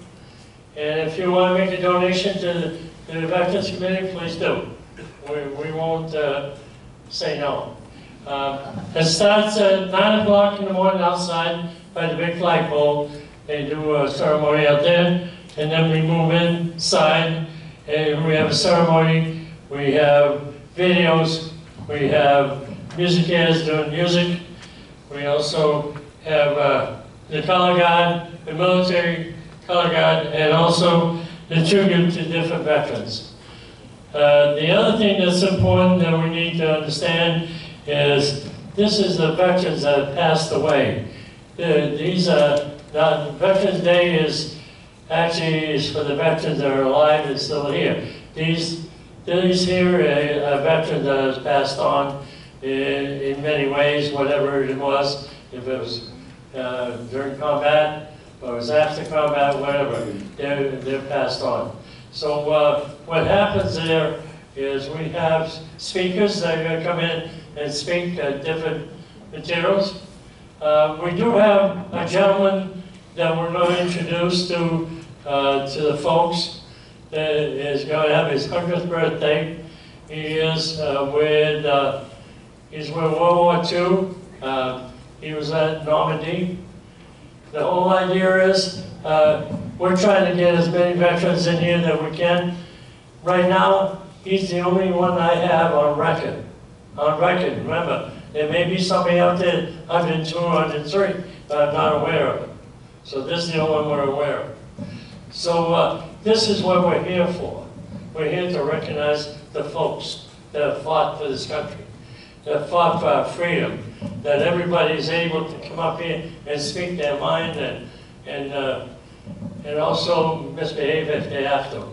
And if you want to make a donation to the, the Veterans Committee, please do. We, we won't, uh, say no. Uh, it starts at nine o'clock in the morning outside by the big flagpole. They do a ceremony out there, and then we move inside, and we have a ceremony. We have videos, we have music musicians doing music. We also have, uh, the color guard, the military color guard, and also the tribute to different veterans. Uh, the other thing that's important that we need to understand is this is the veterans that have passed away. The- These are, not, Veterans Day is actually is for the veterans that are alive and still here. These, these here are a veteran that has passed on in, in many ways, whatever it was, if it was uh, during combat, or was after combat, whatever, they're, they're passed on. So uh, what happens there is we have speakers that are going to come in and speak uh, different materials. Uh, we do have a gentleman that we're going to introduce to, uh, to the folks that is going to have his 100th birthday. He is uh, with, uh, he's with World War II. Uh, he was at Normandy. The whole idea is, uh, we're trying to get as many veterans in here that we can. Right now, he's the only one I have on record. On record, remember, there may be somebody out there, 102, 103, but I'm not aware of it. So this is the only one we're aware of. So uh, this is what we're here for. We're here to recognize the folks that have fought for this country, that fought for our freedom, that everybody is able to come up here and speak their mind and, and, uh, and also misbehave if they have to,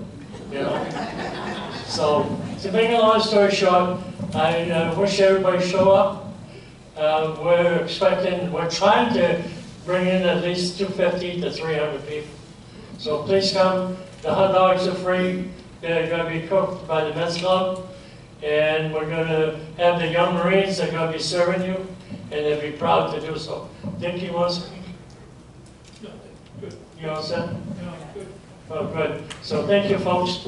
you know? So, to make a long story short, I uh, wish everybody show up. Uh, We're expecting, we're trying to bring in at least 250 to 300 people. So please come, the hot dogs are free, they're gonna be cooked by the men's club, and we're gonna have the young Marines, that are gonna be serving you, and they'll be proud to do so. Dick, you want to speak? You all set? No, good. Oh, good. So thank you, folks.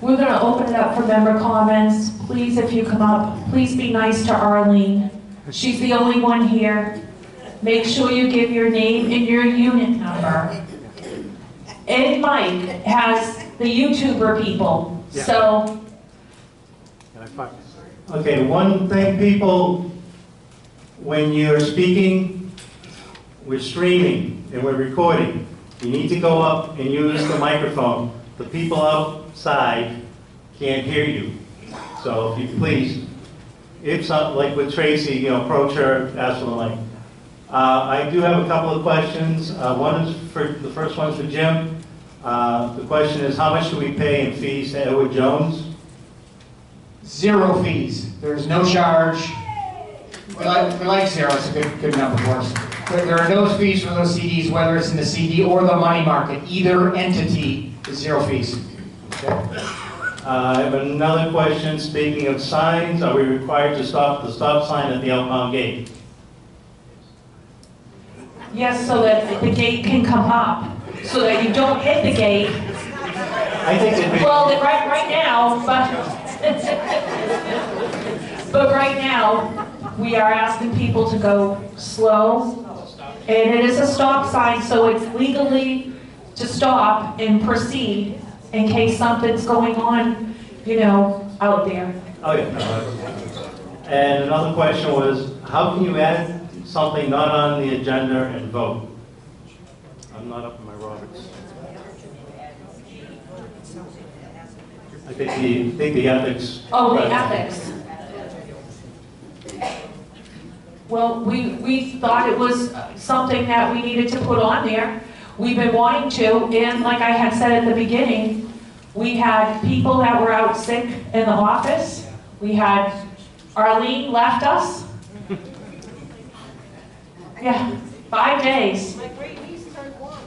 We're gonna open it up for member comments. Please, if you come up, please be nice to Arlene. She's the only one here. Make sure you give your name and your unit number. Ed Mike has the YouTuber people, so Okay, one thing, people, when you're speaking, we're streaming and we're recording. You need to go up and use the microphone. The people outside can't hear you. So if you please, if something, like with Tracy, you know, approach her, ask the mic. Uh, I do have a couple of questions. Uh, One is for, the first one's for Jim. Uh, The question is, how much do we pay in fees to Edward Jones? Zero fees. There's no charge. We like, we like zero, it's a good, good number for us. There, there are no fees for those CDs, whether it's in the CD or the money market. Either entity is zero fees. Uh, I have another question, speaking of signs, are we required to stop the stop sign at the outbound gate? yes, so that the gate can come up, so that you don't hit the gate. I think it'd be, Well, right, right now, but, but right now, we are asking people to go slow. And it is a stop sign, so it's legally to stop and proceed in case something's going on, you know, out there. oh yeah. no, And another question was, how can you add something not on the agenda and vote? I'm not up Roberts. I think the, I think the ethics. Oh, the ethics. Well, we, we thought it was something that we needed to put on there. We've been wanting to, and like I had said at the beginning, we had people that were out sick in the office. We had Arlene left us. Yeah, five days. My great niece turned one.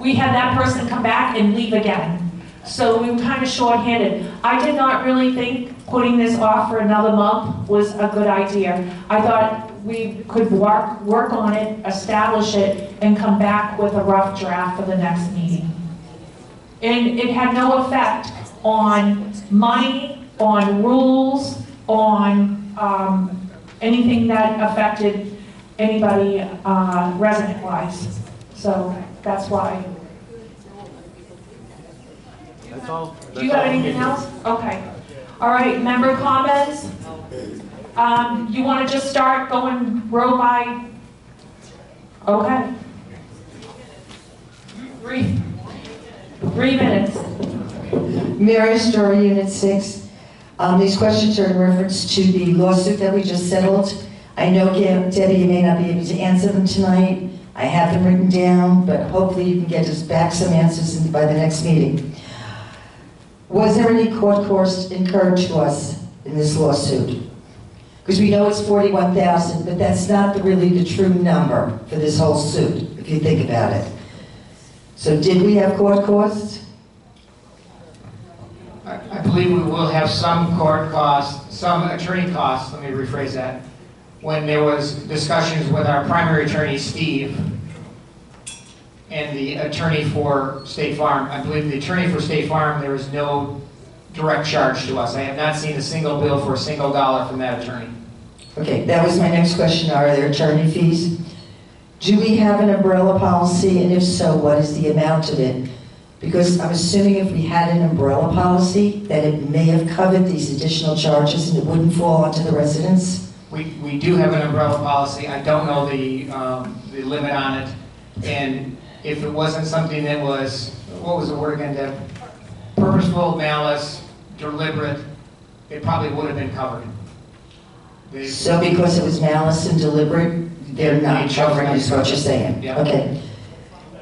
We had that person come back and leave again. So we were kind of short-handed. I did not really think putting this off for another month was a good idea. I thought we could work, work on it, establish it, and come back with a rough draft for the next meeting. And it had no effect on money, on rules, on um, anything that affected anybody uh, resident-wise. So that's why. That's all. Do you have anything else? Okay. All right, member comments? Um, You want to just start going row by? Okay. Three, three minutes. Mary Story, Unit 6. Um, These questions are in reference to the lawsuit that we just settled. I know, Debbie, you may not be able to answer them tonight. I have them written down, but hopefully you can get us back some answers by the next meeting. Was there any court cost incurred to us in this lawsuit? Because we know it's 41,000, but that's not the- really the true number for this whole suit, if you think about it. So did we have court costs? I I believe we will have some court costs, some attorney costs, let me rephrase that, when there was discussions with our primary attorney, Steve, and the attorney for State Farm. I believe the attorney for State Farm, there was no direct charge to us. I have not seen a single bill for a single dollar from that attorney. Okay, that was my next question. Are there attorney fees? Do we have an umbrella policy, and if so, what is the amount of it? Because I'm assuming if we had an umbrella policy, that it may have covered these additional charges and it wouldn't fall onto the residents? We, we do have an umbrella policy. I don't know the, um, the limit on it. And if it wasn't something that was, what was the word again, Deb? Purposeful, malice, deliberate, it probably would have been covered. They- So because it was malice and deliberate, they're not covering is what you're saying? Yeah. Okay.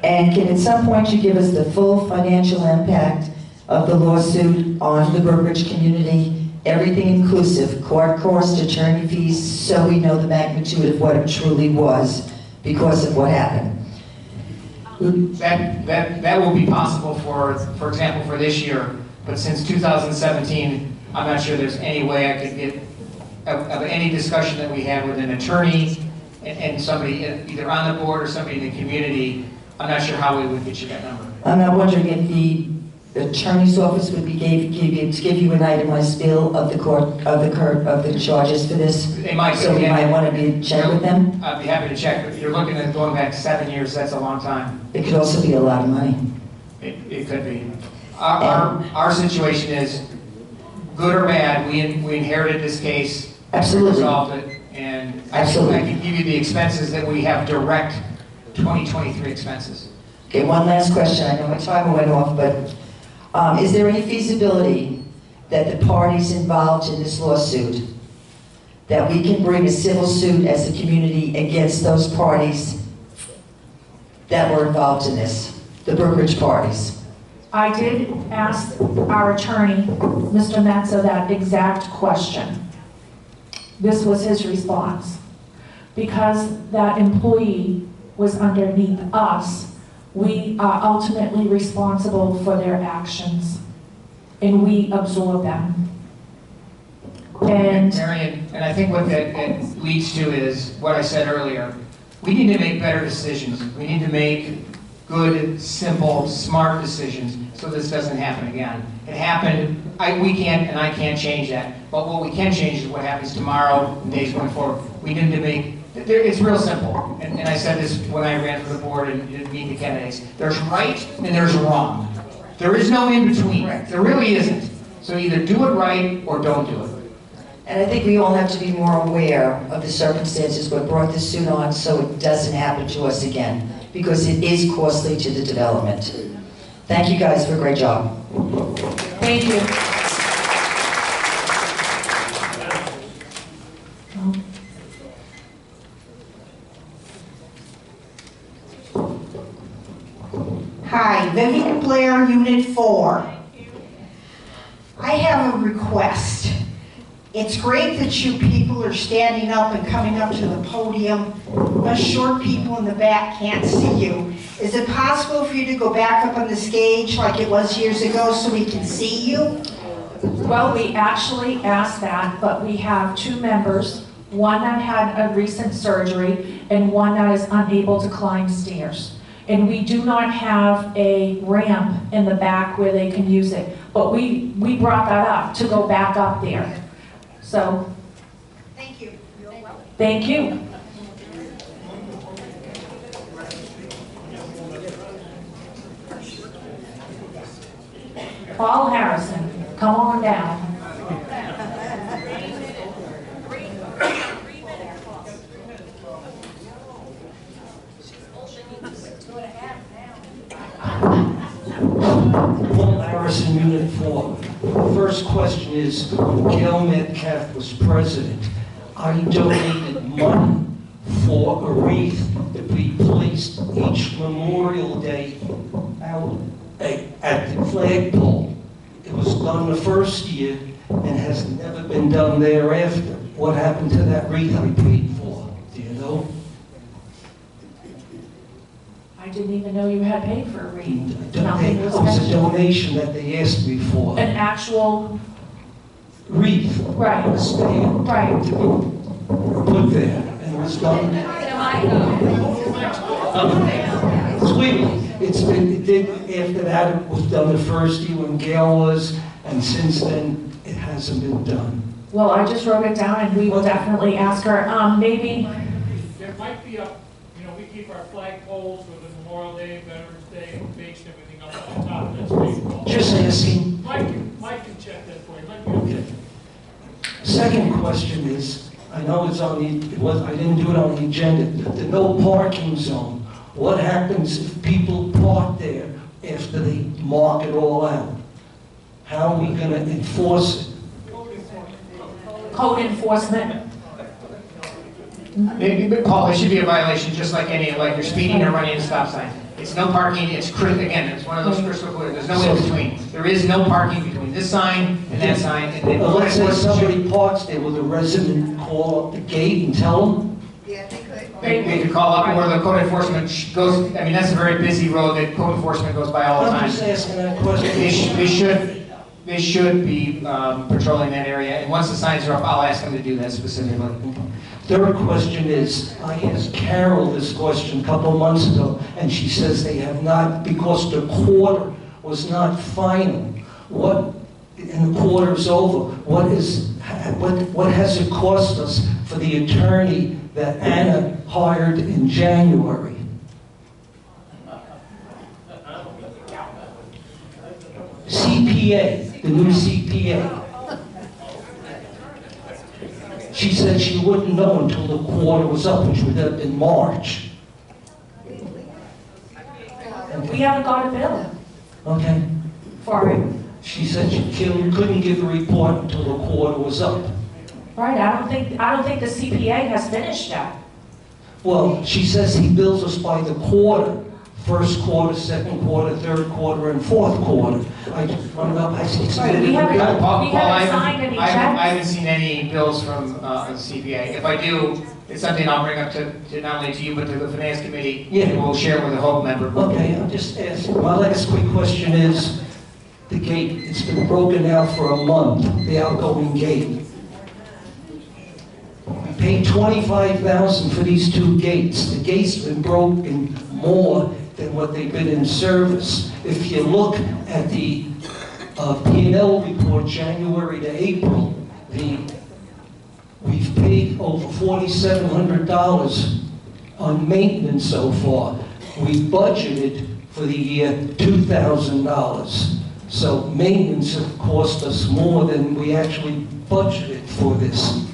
And can at some point you give us the full financial impact of the lawsuit on the Brookridge community? Everything inclusive, court costs, attorney fees, so we know the magnitude of what it truly was because of what happened. That, that, that will be possible for, for example, for this year, but since 2017, I'm not sure there's any way I could get, of, of any discussion that we had with an attorney and, and somebody uh, either on the board or somebody in the community, I'm not sure how we would get you that number. I'm not wondering if the attorney's office would be gave, give you, to give you an itemized bill of the court, of the court, of the charges for this? They might, So you might want to be, check with them? I'd be happy to check, but you're looking at going back seven years, that's a long time. It could also be a lot of money. It, it could be. Our, our, our situation is, good or bad, we, in- we inherited this case. Absolutely. Resolved it, and I Absolutely. I can give you the expenses that we have direct 2023 expenses. Okay, one last question, I know my timer went off, but um, is there any feasibility that the parties involved in this lawsuit, that we can bring a civil suit as a community against those parties that were involved in this, the brokerage parties? I did ask our attorney, Mr. Metza, that exact question. This was his response. Because that employee was underneath us, we are ultimately responsible for their actions, and we absorb them. And Marion, and I think what that, that leads to is what I said earlier. We need to make better decisions. We need to make good, simple, smart decisions so this doesn't happen again. It happened, I, we can't, and I can't change that. But what we can change is what happens tomorrow, days going forward. We need to make, it's real simple. And, and I said this when I ran for the board and didn't meet the candidates. There's right and there's wrong. There is no in between. There really isn't. So either do it right or don't do it. And I think we all have to be more aware of the circumstances what brought this suit on, so it doesn't happen to us again, because it is costly to the development. Thank you guys for a great job. Thank you. Hi, Vivian Blair, Unit 4. I have a request. It's great that you people are standing up and coming up to the podium. Us short people in the back can't see you. Is it possible for you to go back up on the stage like it was years ago so we can see you? Well, we actually asked that, but we have two members, one that had a recent surgery and one that is unable to climb stairs. And we do not have a ramp in the back where they can use it. But we, we brought that up to go back up there. So, Thank you. thank you. Paul Harrison, come on down. Harrison, Unit 4. First question is, when Gail Metcalf was president, I donated money for a wreath to be placed each Memorial Day out at the flagpole. It was done the first year and has never been done thereafter. What happened to that wreath I paid for? Do you know? I didn't even know you had paid for a read. It Nothing was was a mentioned. donation that they asked me for. An actual, Wreath. right, A stand. right. put there, and it was done. Sweetly, it's been, it did, after that, it was done the first year when Gail was, and and since then, it hasn't been done. Well, I just wrote it down and we will definitely ask her, um, maybe, There might be a, you know, we keep our flag poles for the Memorial Day, Veterans Day, base, everything up on top, that's baseball. Just asking. Mike, Mike can check that for you, Mike, you okay? Second question is, I know it's on the, it was, I didn't do it on the agenda, the no parking zone. What happens if people park there after they mark it all out? How are we gonna enforce it? code enforcement. Maybe, but Paul, it should be a violation, just like any, like you're speeding or running a stop sign. It's no parking, it's critical, again, it's one of those crystal clear, there's no in between. There is no parking between this sign and that sign, and then. Well, let's say somebody parks there, will the resident call up the gate and tell them? Yeah, they could. They, they could call up where the code enforcement sh- goes, I mean, that's a very busy road that code enforcement goes by all the I'm time. just asking that question. They should, they should, they should be um, patrolling that area, and once the signs are up, I'll ask them to do that specifically. Third question is, I asked Carol this question a couple months ago, and she says they have not, because the quarter was not final. What, and the quarter is over, what is, what, what has it cost us for the attorney that Anna hired in January? CPA, the new CPA. She said she wouldn't know until the quarter was up, which would have been March. We haven't got a bill Okay? for it. She said she couldn't couldn't give a report until the quarter was up. Right, I don't think, I don't think the CPA has finished yet. Well, she says he bills us by the quarter, first quarter, second quarter, third quarter, and fourth quarter. I just run it up, I said, it's Right, we haven't- Paul, Paul, we haven't haven't, signed any I haven't, I checks. haven't seen any bills from, uh, the CPA. If I do, it's something I'll bring up to, to not only to you, but to the finance committee. Yeah. And we'll share with the whole member. Okay, I'm just asking, my last quick question is, the gate, it's been broken out for a month, the outgoing gate. We paid twenty-five thousand for these two gates. The gates been broken more than what they've been in service. If you look at the uh, P and L report, January to April, the, we've paid over forty-seven hundred dollars on maintenance so far. We budgeted for the year two thousand dollars. So maintenance have cost us more than we actually budgeted for this.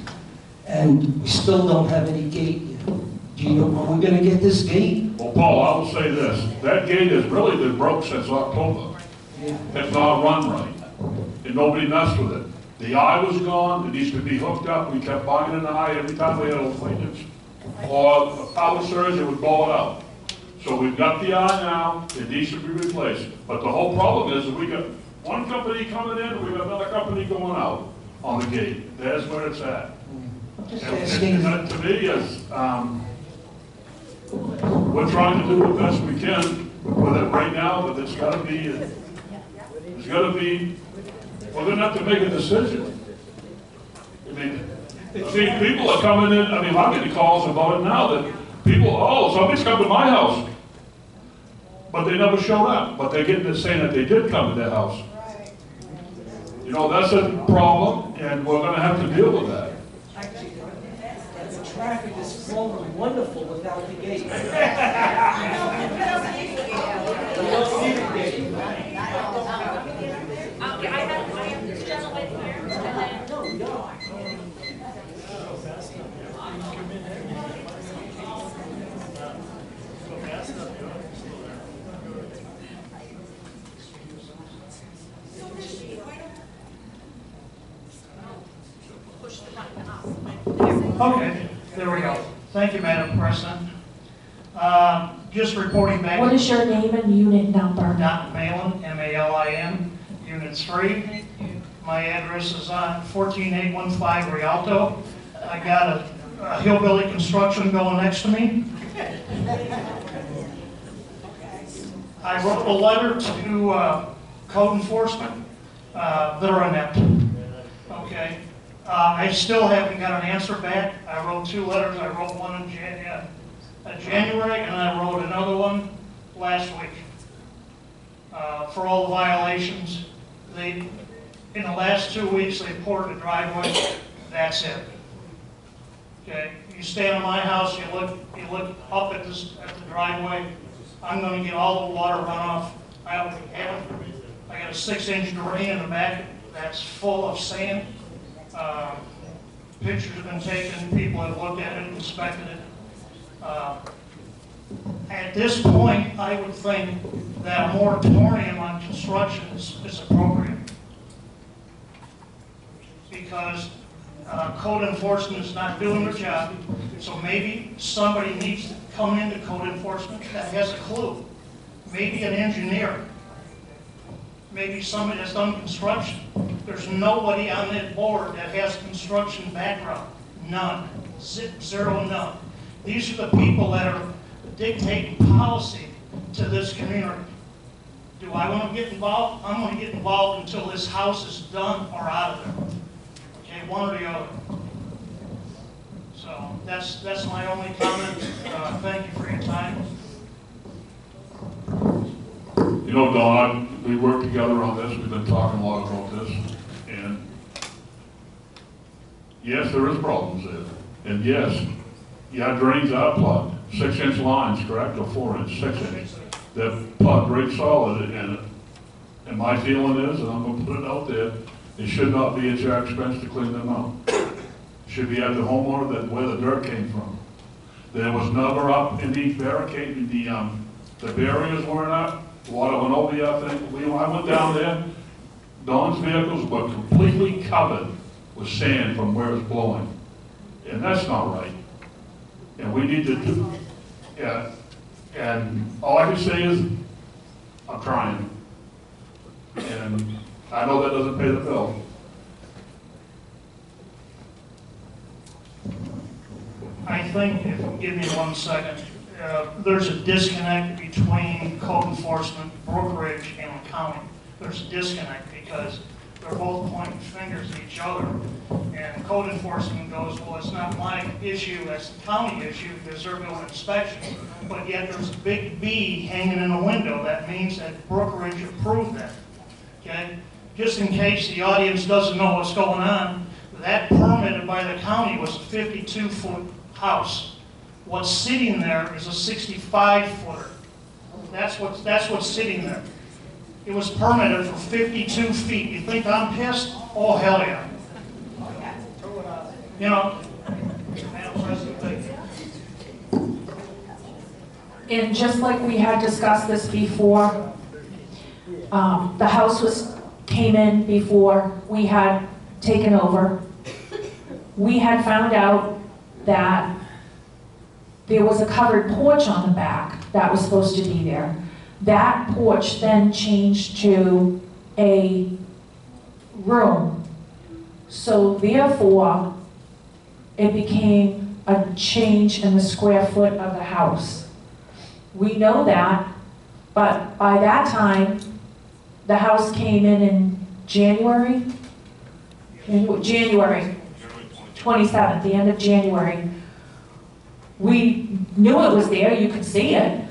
And we still don't have any gate yet. Do you know, are we're gonna get this gate? Well, Paul, I will say this, that gate has really been broke since October. It's not run right, and nobody messed with it. The eye was gone, it needs to be hooked up, we kept buying an eye every time we had a maintenance. Or a power surge, it would blow it out. So we've got the eye now, it needs to be replaced. But the whole problem is we got one company coming in, we got another company going out on the gate. That's where it's at. Just And- asking. And that to me is, um, we're trying to do the best we can with it right now, but it's gotta be, it's gotta be, we're gonna have to make a decision. I mean, mean, people are coming in, I mean, I'm getting calls about it now that people, oh, somebody's come to my house. But they never showed up, but they're getting it saying that they did come to their house. You know, that's a problem, and we're gonna have to deal with that. Traffic is flowing wonderful without the gate. We don't need a gate. Um, I have, I have this gentleman here, and then. Okay, there we go. Thank you, Madam President. Uh, Just reporting back. What is your name and unit number? Don Malin, M-A-L-I-N, Unit 3. My address is on 14815 Rialto. I got a a hillbilly construction going next to me. I wrote a letter to uh, code enforcement. Uh, They're inept. Okay? Uh, I still haven't got an answer back. I wrote two letters. I wrote one in Jan- uh, uh, January, and I wrote another one last week uh, for all the violations. They, In the last two weeks, they poured the driveway, that's it. Okay, you stand in my house, you look, you look up at this, at the driveway, I'm gonna get all the water runoff out of the. I got a six-inch drain in the back that's full of sand. Um, Pictures have been taken, people have looked at it, and inspected it. Uh, At this point, I would think that a moratorium on construction is, is appropriate. Because uh, code enforcement is not doing their job, so maybe somebody needs to come into code enforcement that has a clue. Maybe an engineer, maybe somebody that's done construction. There's nobody on that board that has construction background, none, zero, none. These are the people that are dictating policy to this community. Do I want to get involved? I'm going to get involved until this house is done or out of there. Okay, one or the other. So that's, that's my only comment. Uh, Thank you for your time. You know, Don, we worked together on this, we've been talking a lot about this, yes, there is problems there. And yes, yeah, drains are plugged, six-inch lines, correct, or four-inch, six-inch. They're plugged right solid, and, and my feeling is, and I'm gonna put it out there, it should not be at your expense to clean them out. Should be at the homeowner that, where the dirt came from. There was never up in the barricade, the, um, the barriers weren't up, water went over the, I think, we, I went down there, Don's vehicles were completely covered with sand from where it's blowing. And that's not right. And we need to do, yeah, and all I can say is, I'm trying. And I know that doesn't pay the bill. I think, if give me one second, uh, there's a disconnect between code enforcement, Brookridge, and the county. There's a disconnect because they're both pointing fingers at each other. And code enforcement goes, well, it's not my issue, that's the county issue because they're inspection. But yet there's a big B hanging in the window. That means that Brookridge approved that. Okay? Just in case the audience doesn't know what's going on, that permitted by the county was a 52-foot house. What's sitting there is a 65-footer. That's what's, that's what's sitting there. It was permitted for 52 feet. You think I'm pissed? Oh, hell yeah. You know. And just like we had discussed this before, um, the house was, came in before we had taken over. We had found out that there was a covered porch on the back that was supposed to be there. That porch then changed to a room. So therefore, it became a change in the square foot of the house. We know that, but by that time, the house came in in January? Janu- January 27th, the end of January. We knew it was there, you could see it,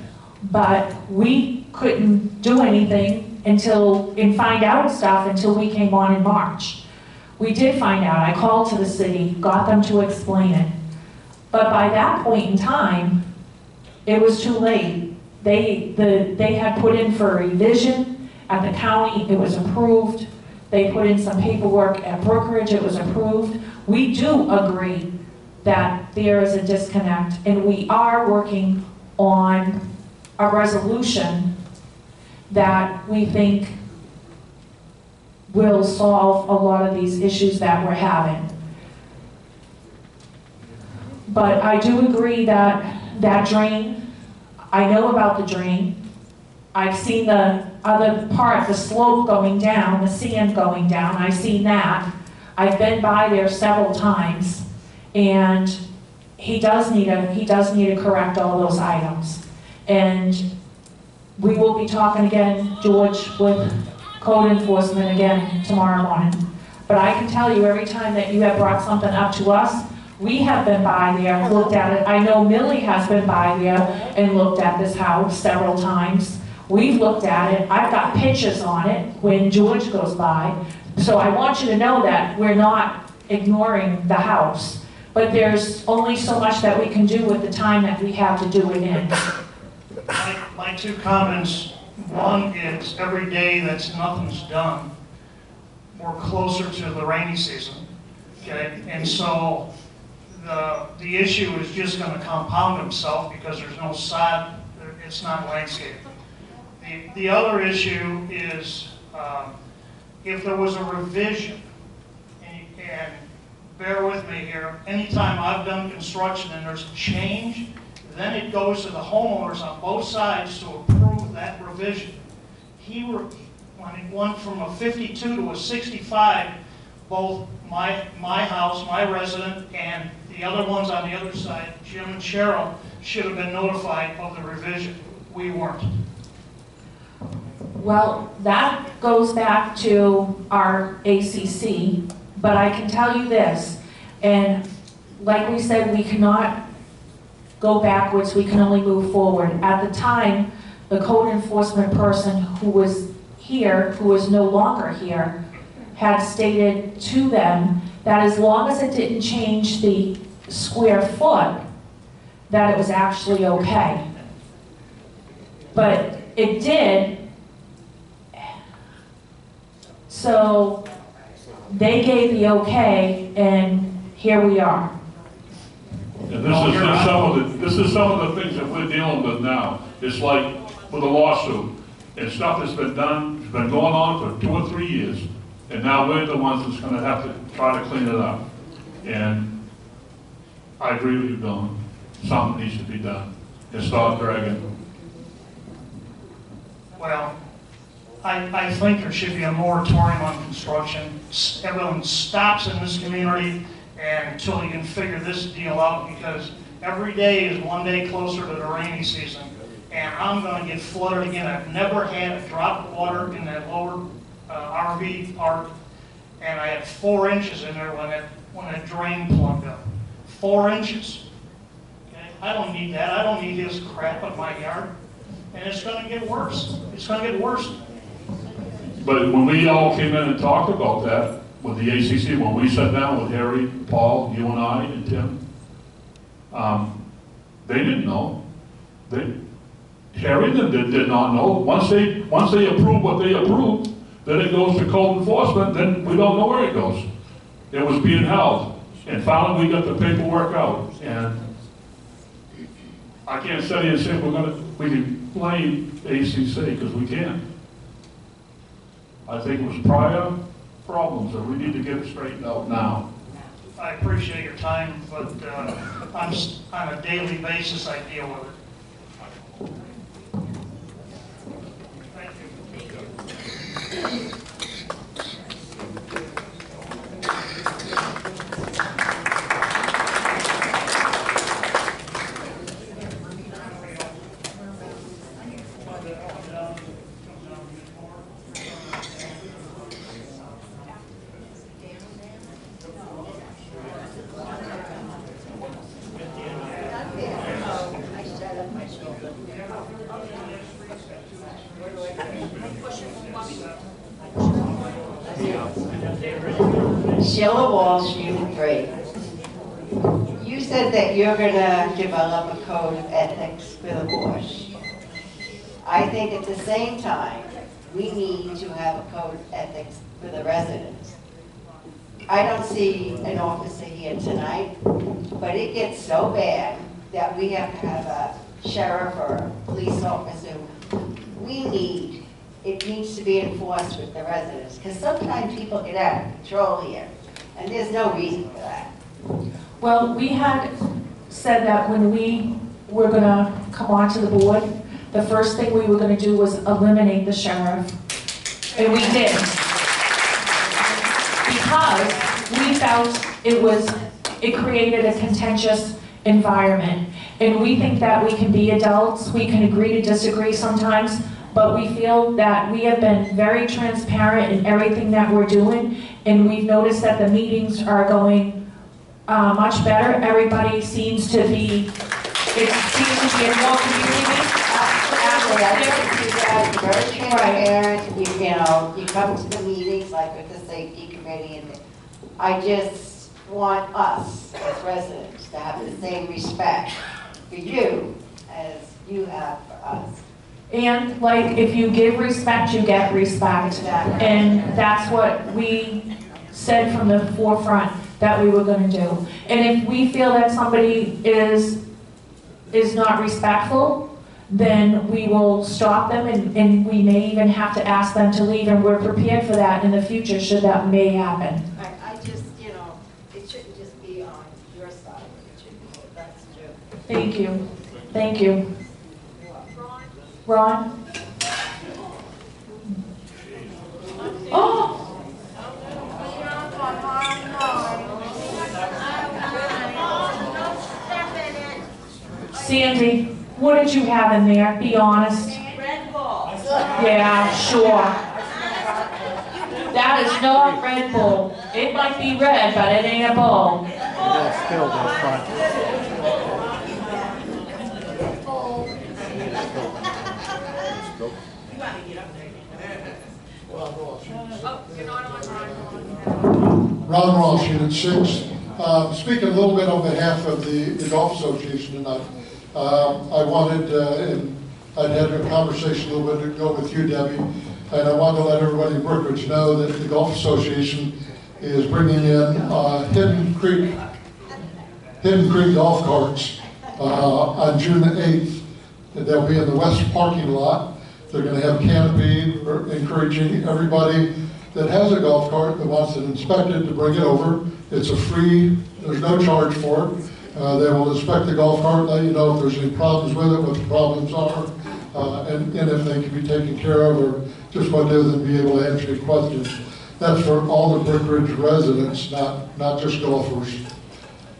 but we couldn't do anything until, and find out stuff until we came on in March. We did find out, I called to the city, got them to explain it. But by that point in time, it was too late. They, the, they had put in for a revision at the county, it was approved. They put in some paperwork at Brookridge, it was approved. We do agree that there is a disconnect, and we are working on a resolution that we think will solve a lot of these issues that we're having. But I do agree that that drain, I know about the drain. I've seen the other part, the slope going down, the sand going down, I've seen that. I've been by there several times, and he does need to, he does need to correct all those items. And we will be talking again, George, with code enforcement again tomorrow morning. But I can tell you, every time that you have brought something up to us, we have been by there, looked at it. I know Millie has been by there and looked at this house several times. We've looked at it, I've got pictures on it when George goes by. So I want you to know that we're not ignoring the house. But there's only so much that we can do with the time that we have to do it in. My, my two comments, one is every day that's nothing's done, we're closer to the rainy season, okay? And so the, the issue is just gonna compound itself because there's no sod, it's not landscape. The, the other issue is, um, if there was a revision, and, and bear with me here, anytime I've done construction and there's a change, then it goes to the homeowners on both sides to approve that revision. He were, when it went from a 52 to a 65, both my, my house, my resident, and the other ones on the other side, Jim and Cheryl, should have been notified of the revision. We weren't. Well, that goes back to our ACC, but I can tell you this, and like we said, we cannot go backwards, we can only move forward. At the time, the code enforcement person who was here, who is no longer here, had stated to them that as long as it didn't change the square foot, that it was actually okay. But it did, so they gave the okay, and here we are. And this is just some of the, this is some of the things that we're dealing with now. It's like with a lawsuit, and stuff that's been done, it's been going on for two or three years, and now we're the ones that's gonna have to try to clean it up. And I agree with you, Bill, something needs to be done, and stop dragging. Well, I, I think there should be a moratorium on construction. S- Everyone stops in this community and until you can figure this deal out, because every day is one day closer to the rainy season. And I'm gonna get flooded again. I've never had a drop of water in that lower uh, RV park. And I had four inches in there when it, when that drain plugged up. Four inches. Okay? I don't need that. I don't need his crap in my yard. And it's gonna get worse. It's gonna get worse. But when we all came in and talked about that with the ACC, when we sat down with Harry, Paul, you and I, and Tim, um, they didn't know. They, Harry did, did not know. Once they, once they approve what they approved, then it goes to code enforcement, then we don't know where it goes. It was being held, and finally we got the paperwork out, and I can't sit here and say we're gonna, we can blame ACC, because we can't. I think it was prior problems, and we need to get it straightened out now. I appreciate your time, but uh, on, on a daily basis, I deal with it. Sheila Walsh, Unit 3. You said that you're going to develop a code of ethics for the wash. I think at the same time, we need to have a code of ethics for the residents. I don't see an officer here tonight, but it gets so bad that we have to have a sheriff or a police officer. We need, it needs to be enforced with the residents, because sometimes people get out of control here, and there's no reason for that. Well, we had said that when we were gonna come onto the board, the first thing we were gonna do was eliminate the sheriff. And we did. Because we felt it was, it created a contentious environment. And we think that we can be adults, we can agree to disagree sometimes, but we feel that we have been very transparent in everything that we're doing. And we've noticed that the meetings are going uh, much better. Everybody seems to be, it seems to be a more community after Honestly, I think you guys are very transparent, you, you know, you come to the meetings like with the safety committee and I just want us as residents to have the same respect for you as you have for us. And like, if you give respect, you get respect. And that's what we said from the forefront that we were gonna do. And if we feel that somebody is, is not respectful, then we will stop them and, and we may even have to ask them to leave. And we're prepared for that in the future, should that may happen. I, I just, you know, it shouldn't just be on your side, it should be, that's true. Thank you. Thank you. Ron? Oh! Sandy, what did you have in there? Be honest. Red Bull. Yeah, sure. That is not Red Bull. It might be red, but it ain't a bull. That's still the front. Ron Ross, Unit 6. Uh, Speaking a little bit on behalf of the the Golf Association tonight, Um, I wanted, uh, and I'd had a conversation a little bit ago with you, Debbie, and I wanted to let everybody in Brookridge know that the Golf Association is bringing in uh, Hidden Creek, Hidden Creek golf carts uh, on June 8th. They'll be in the west parking lot. They're going to have canopy, encouraging everybody that has a golf cart that wants it inspected to bring it over. It's a free, there's no charge for it. Uh, They will inspect the golf cart, let you know if there's any problems with it, what the problems are, uh, and and if they can be taken care of, or just what it is, and be able to answer your questions. That's for all the Brookridge residents, not, not just golfers.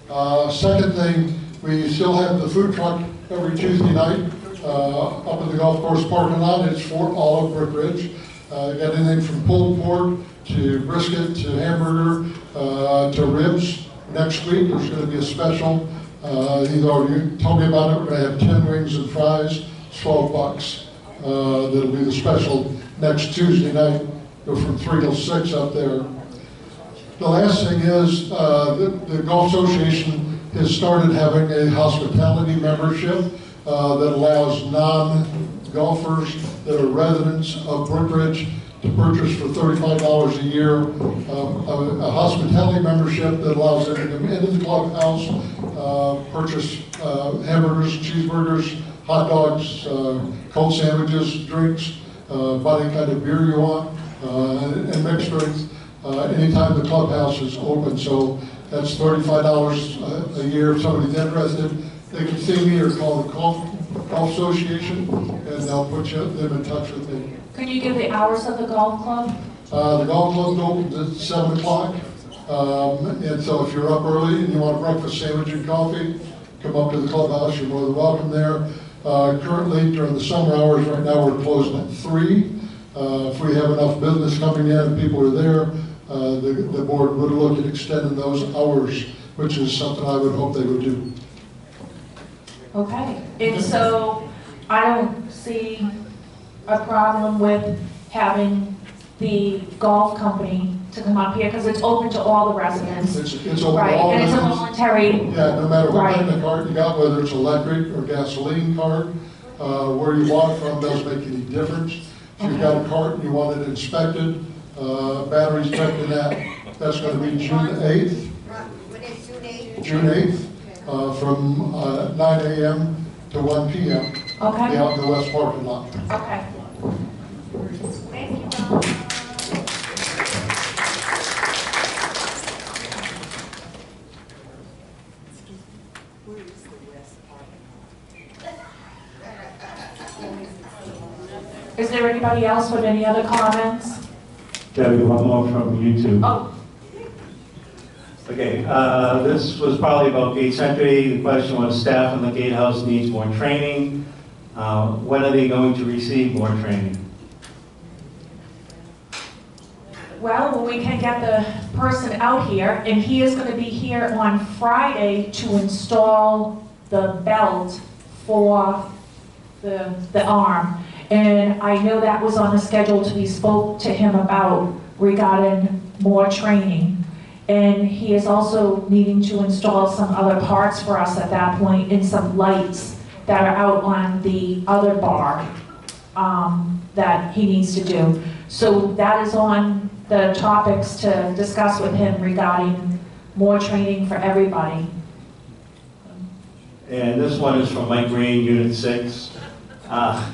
Uh, Second thing, we still have the food truck every Tuesday night uh, up at the golf course parking lot. It's for all of Brick Ridge. Uh, Got anything from pulled pork to brisket to hamburger uh, to ribs. Next week, there's going to be a special. Uh, already told me about it. We're going to have 10 wings and fries, 12 bucks. Uh, That'll be the special next Tuesday night, go from 3 till 6 up there. The last thing is, uh, the the Golf Association has started having a hospitality membership uh, that allows non-golfers that are residents of Brookridge to purchase for thirty-five dollars a year, um, a a hospitality membership that allows them to come into the clubhouse, uh, purchase uh, hamburgers, cheeseburgers, hot dogs, uh, cold sandwiches, drinks, uh, any kind of beer you want, uh, and and mixed drinks, uh, anytime the clubhouse is open. So that's thirty-five dollars a year. If somebody's interested, they can see me or call the golf, golf association, and they'll put you, them in touch with me. Can you give the hours of the golf club? Uh, the golf club opens at seven o'clock. Um, and so if you're up early and you want a breakfast sandwich and coffee, come up to the clubhouse, you're more than welcome there. Uh, currently, during the summer hours, right now, we're closing at three. Uh, if we have enough business coming in and people are there, uh, the, the board would look at extending those hours, which is something I would hope they would do. Okay, and so I don't see a problem with having the golf company to come up here, because it's open to all the residents. It's, it's open to Right, all and it's a business. voluntary, Yeah, no matter what Right. kind of cart you got, whether it's electric or gasoline cart, uh, where you bought it from doesn't make any difference. If you've got a cart and you want it inspected, uh, batteries checked and that, that's gonna be June eighth, When is June 8th? June eighth, uh, from, uh, nine AM to one PM. Okay. Be out in the west parking lot. okay. Is there anybody else with any other comments? Debbie, one more from YouTube. Oh, Okay, uh, this was probably about gates entry. The question was, staff in the gatehouse needs more training. Uh, When are they going to receive more training? Well, we can get the person out here, and he is gonna be here on Friday to install the belt for the, the arm. And I know that was on the schedule to be spoke to him about regarding more training. And he is also needing to install some other parts for us at that point and some lights that are out on the other bar um, that he needs to do. So that is on the topics to discuss with him regarding more training for everybody. And this one is from Mike Green, Unit 6. Uh,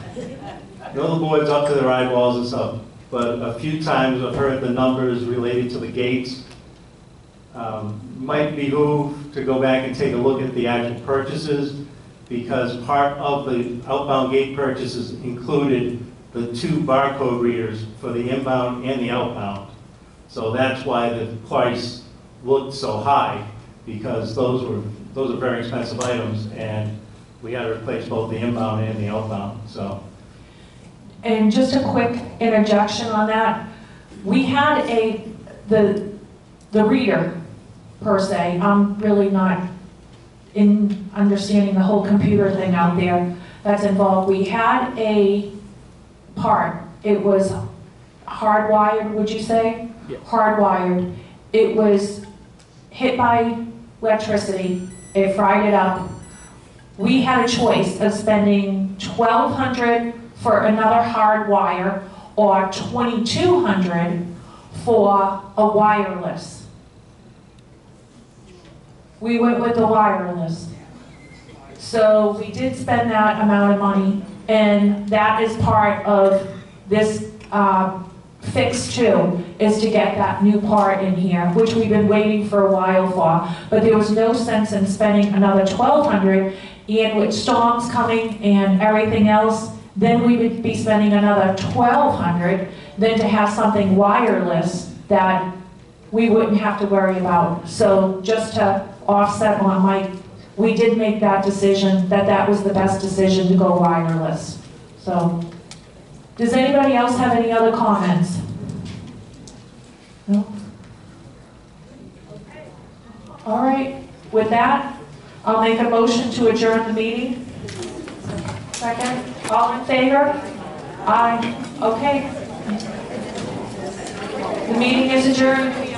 know the board's up to their eyeballs and stuff, but a few times I've heard the numbers related to the gates. Um, Might behoove to go back and take a look at the actual purchases, because part of the outbound gate purchases included the two barcode readers for the inbound and the outbound. So that's why the price looked so high, because those were, those are very expensive items, and we had to replace both the inbound and the outbound, so. And just a quick interjection on that. We had a, the, the reader, per se, I'm really not in understanding the whole computer thing out there that's involved. We had a part, it was hardwired, would you say? Yes. Hardwired. It was hit by electricity, it fried it up. We had a choice of spending twelve hundred for another hard wire or twenty-two hundred for a wireless. We went with the wireless. So we did spend that amount of money, and that is part of this uh, fix too, is to get that new part in here, which we've been waiting for a while for. But there was no sense in spending another twelve hundred, and with storms coming and everything else, then we would be spending another twelve hundred, than to have something wireless that we wouldn't have to worry about. So just to offset on Mike, we did make that decision, that that was the best decision to go wireless. So, does anybody else have any other comments? No? All right, with that, I'll make a motion to adjourn the meeting. Second, all in favor? Aye, okay. The meeting is adjourned.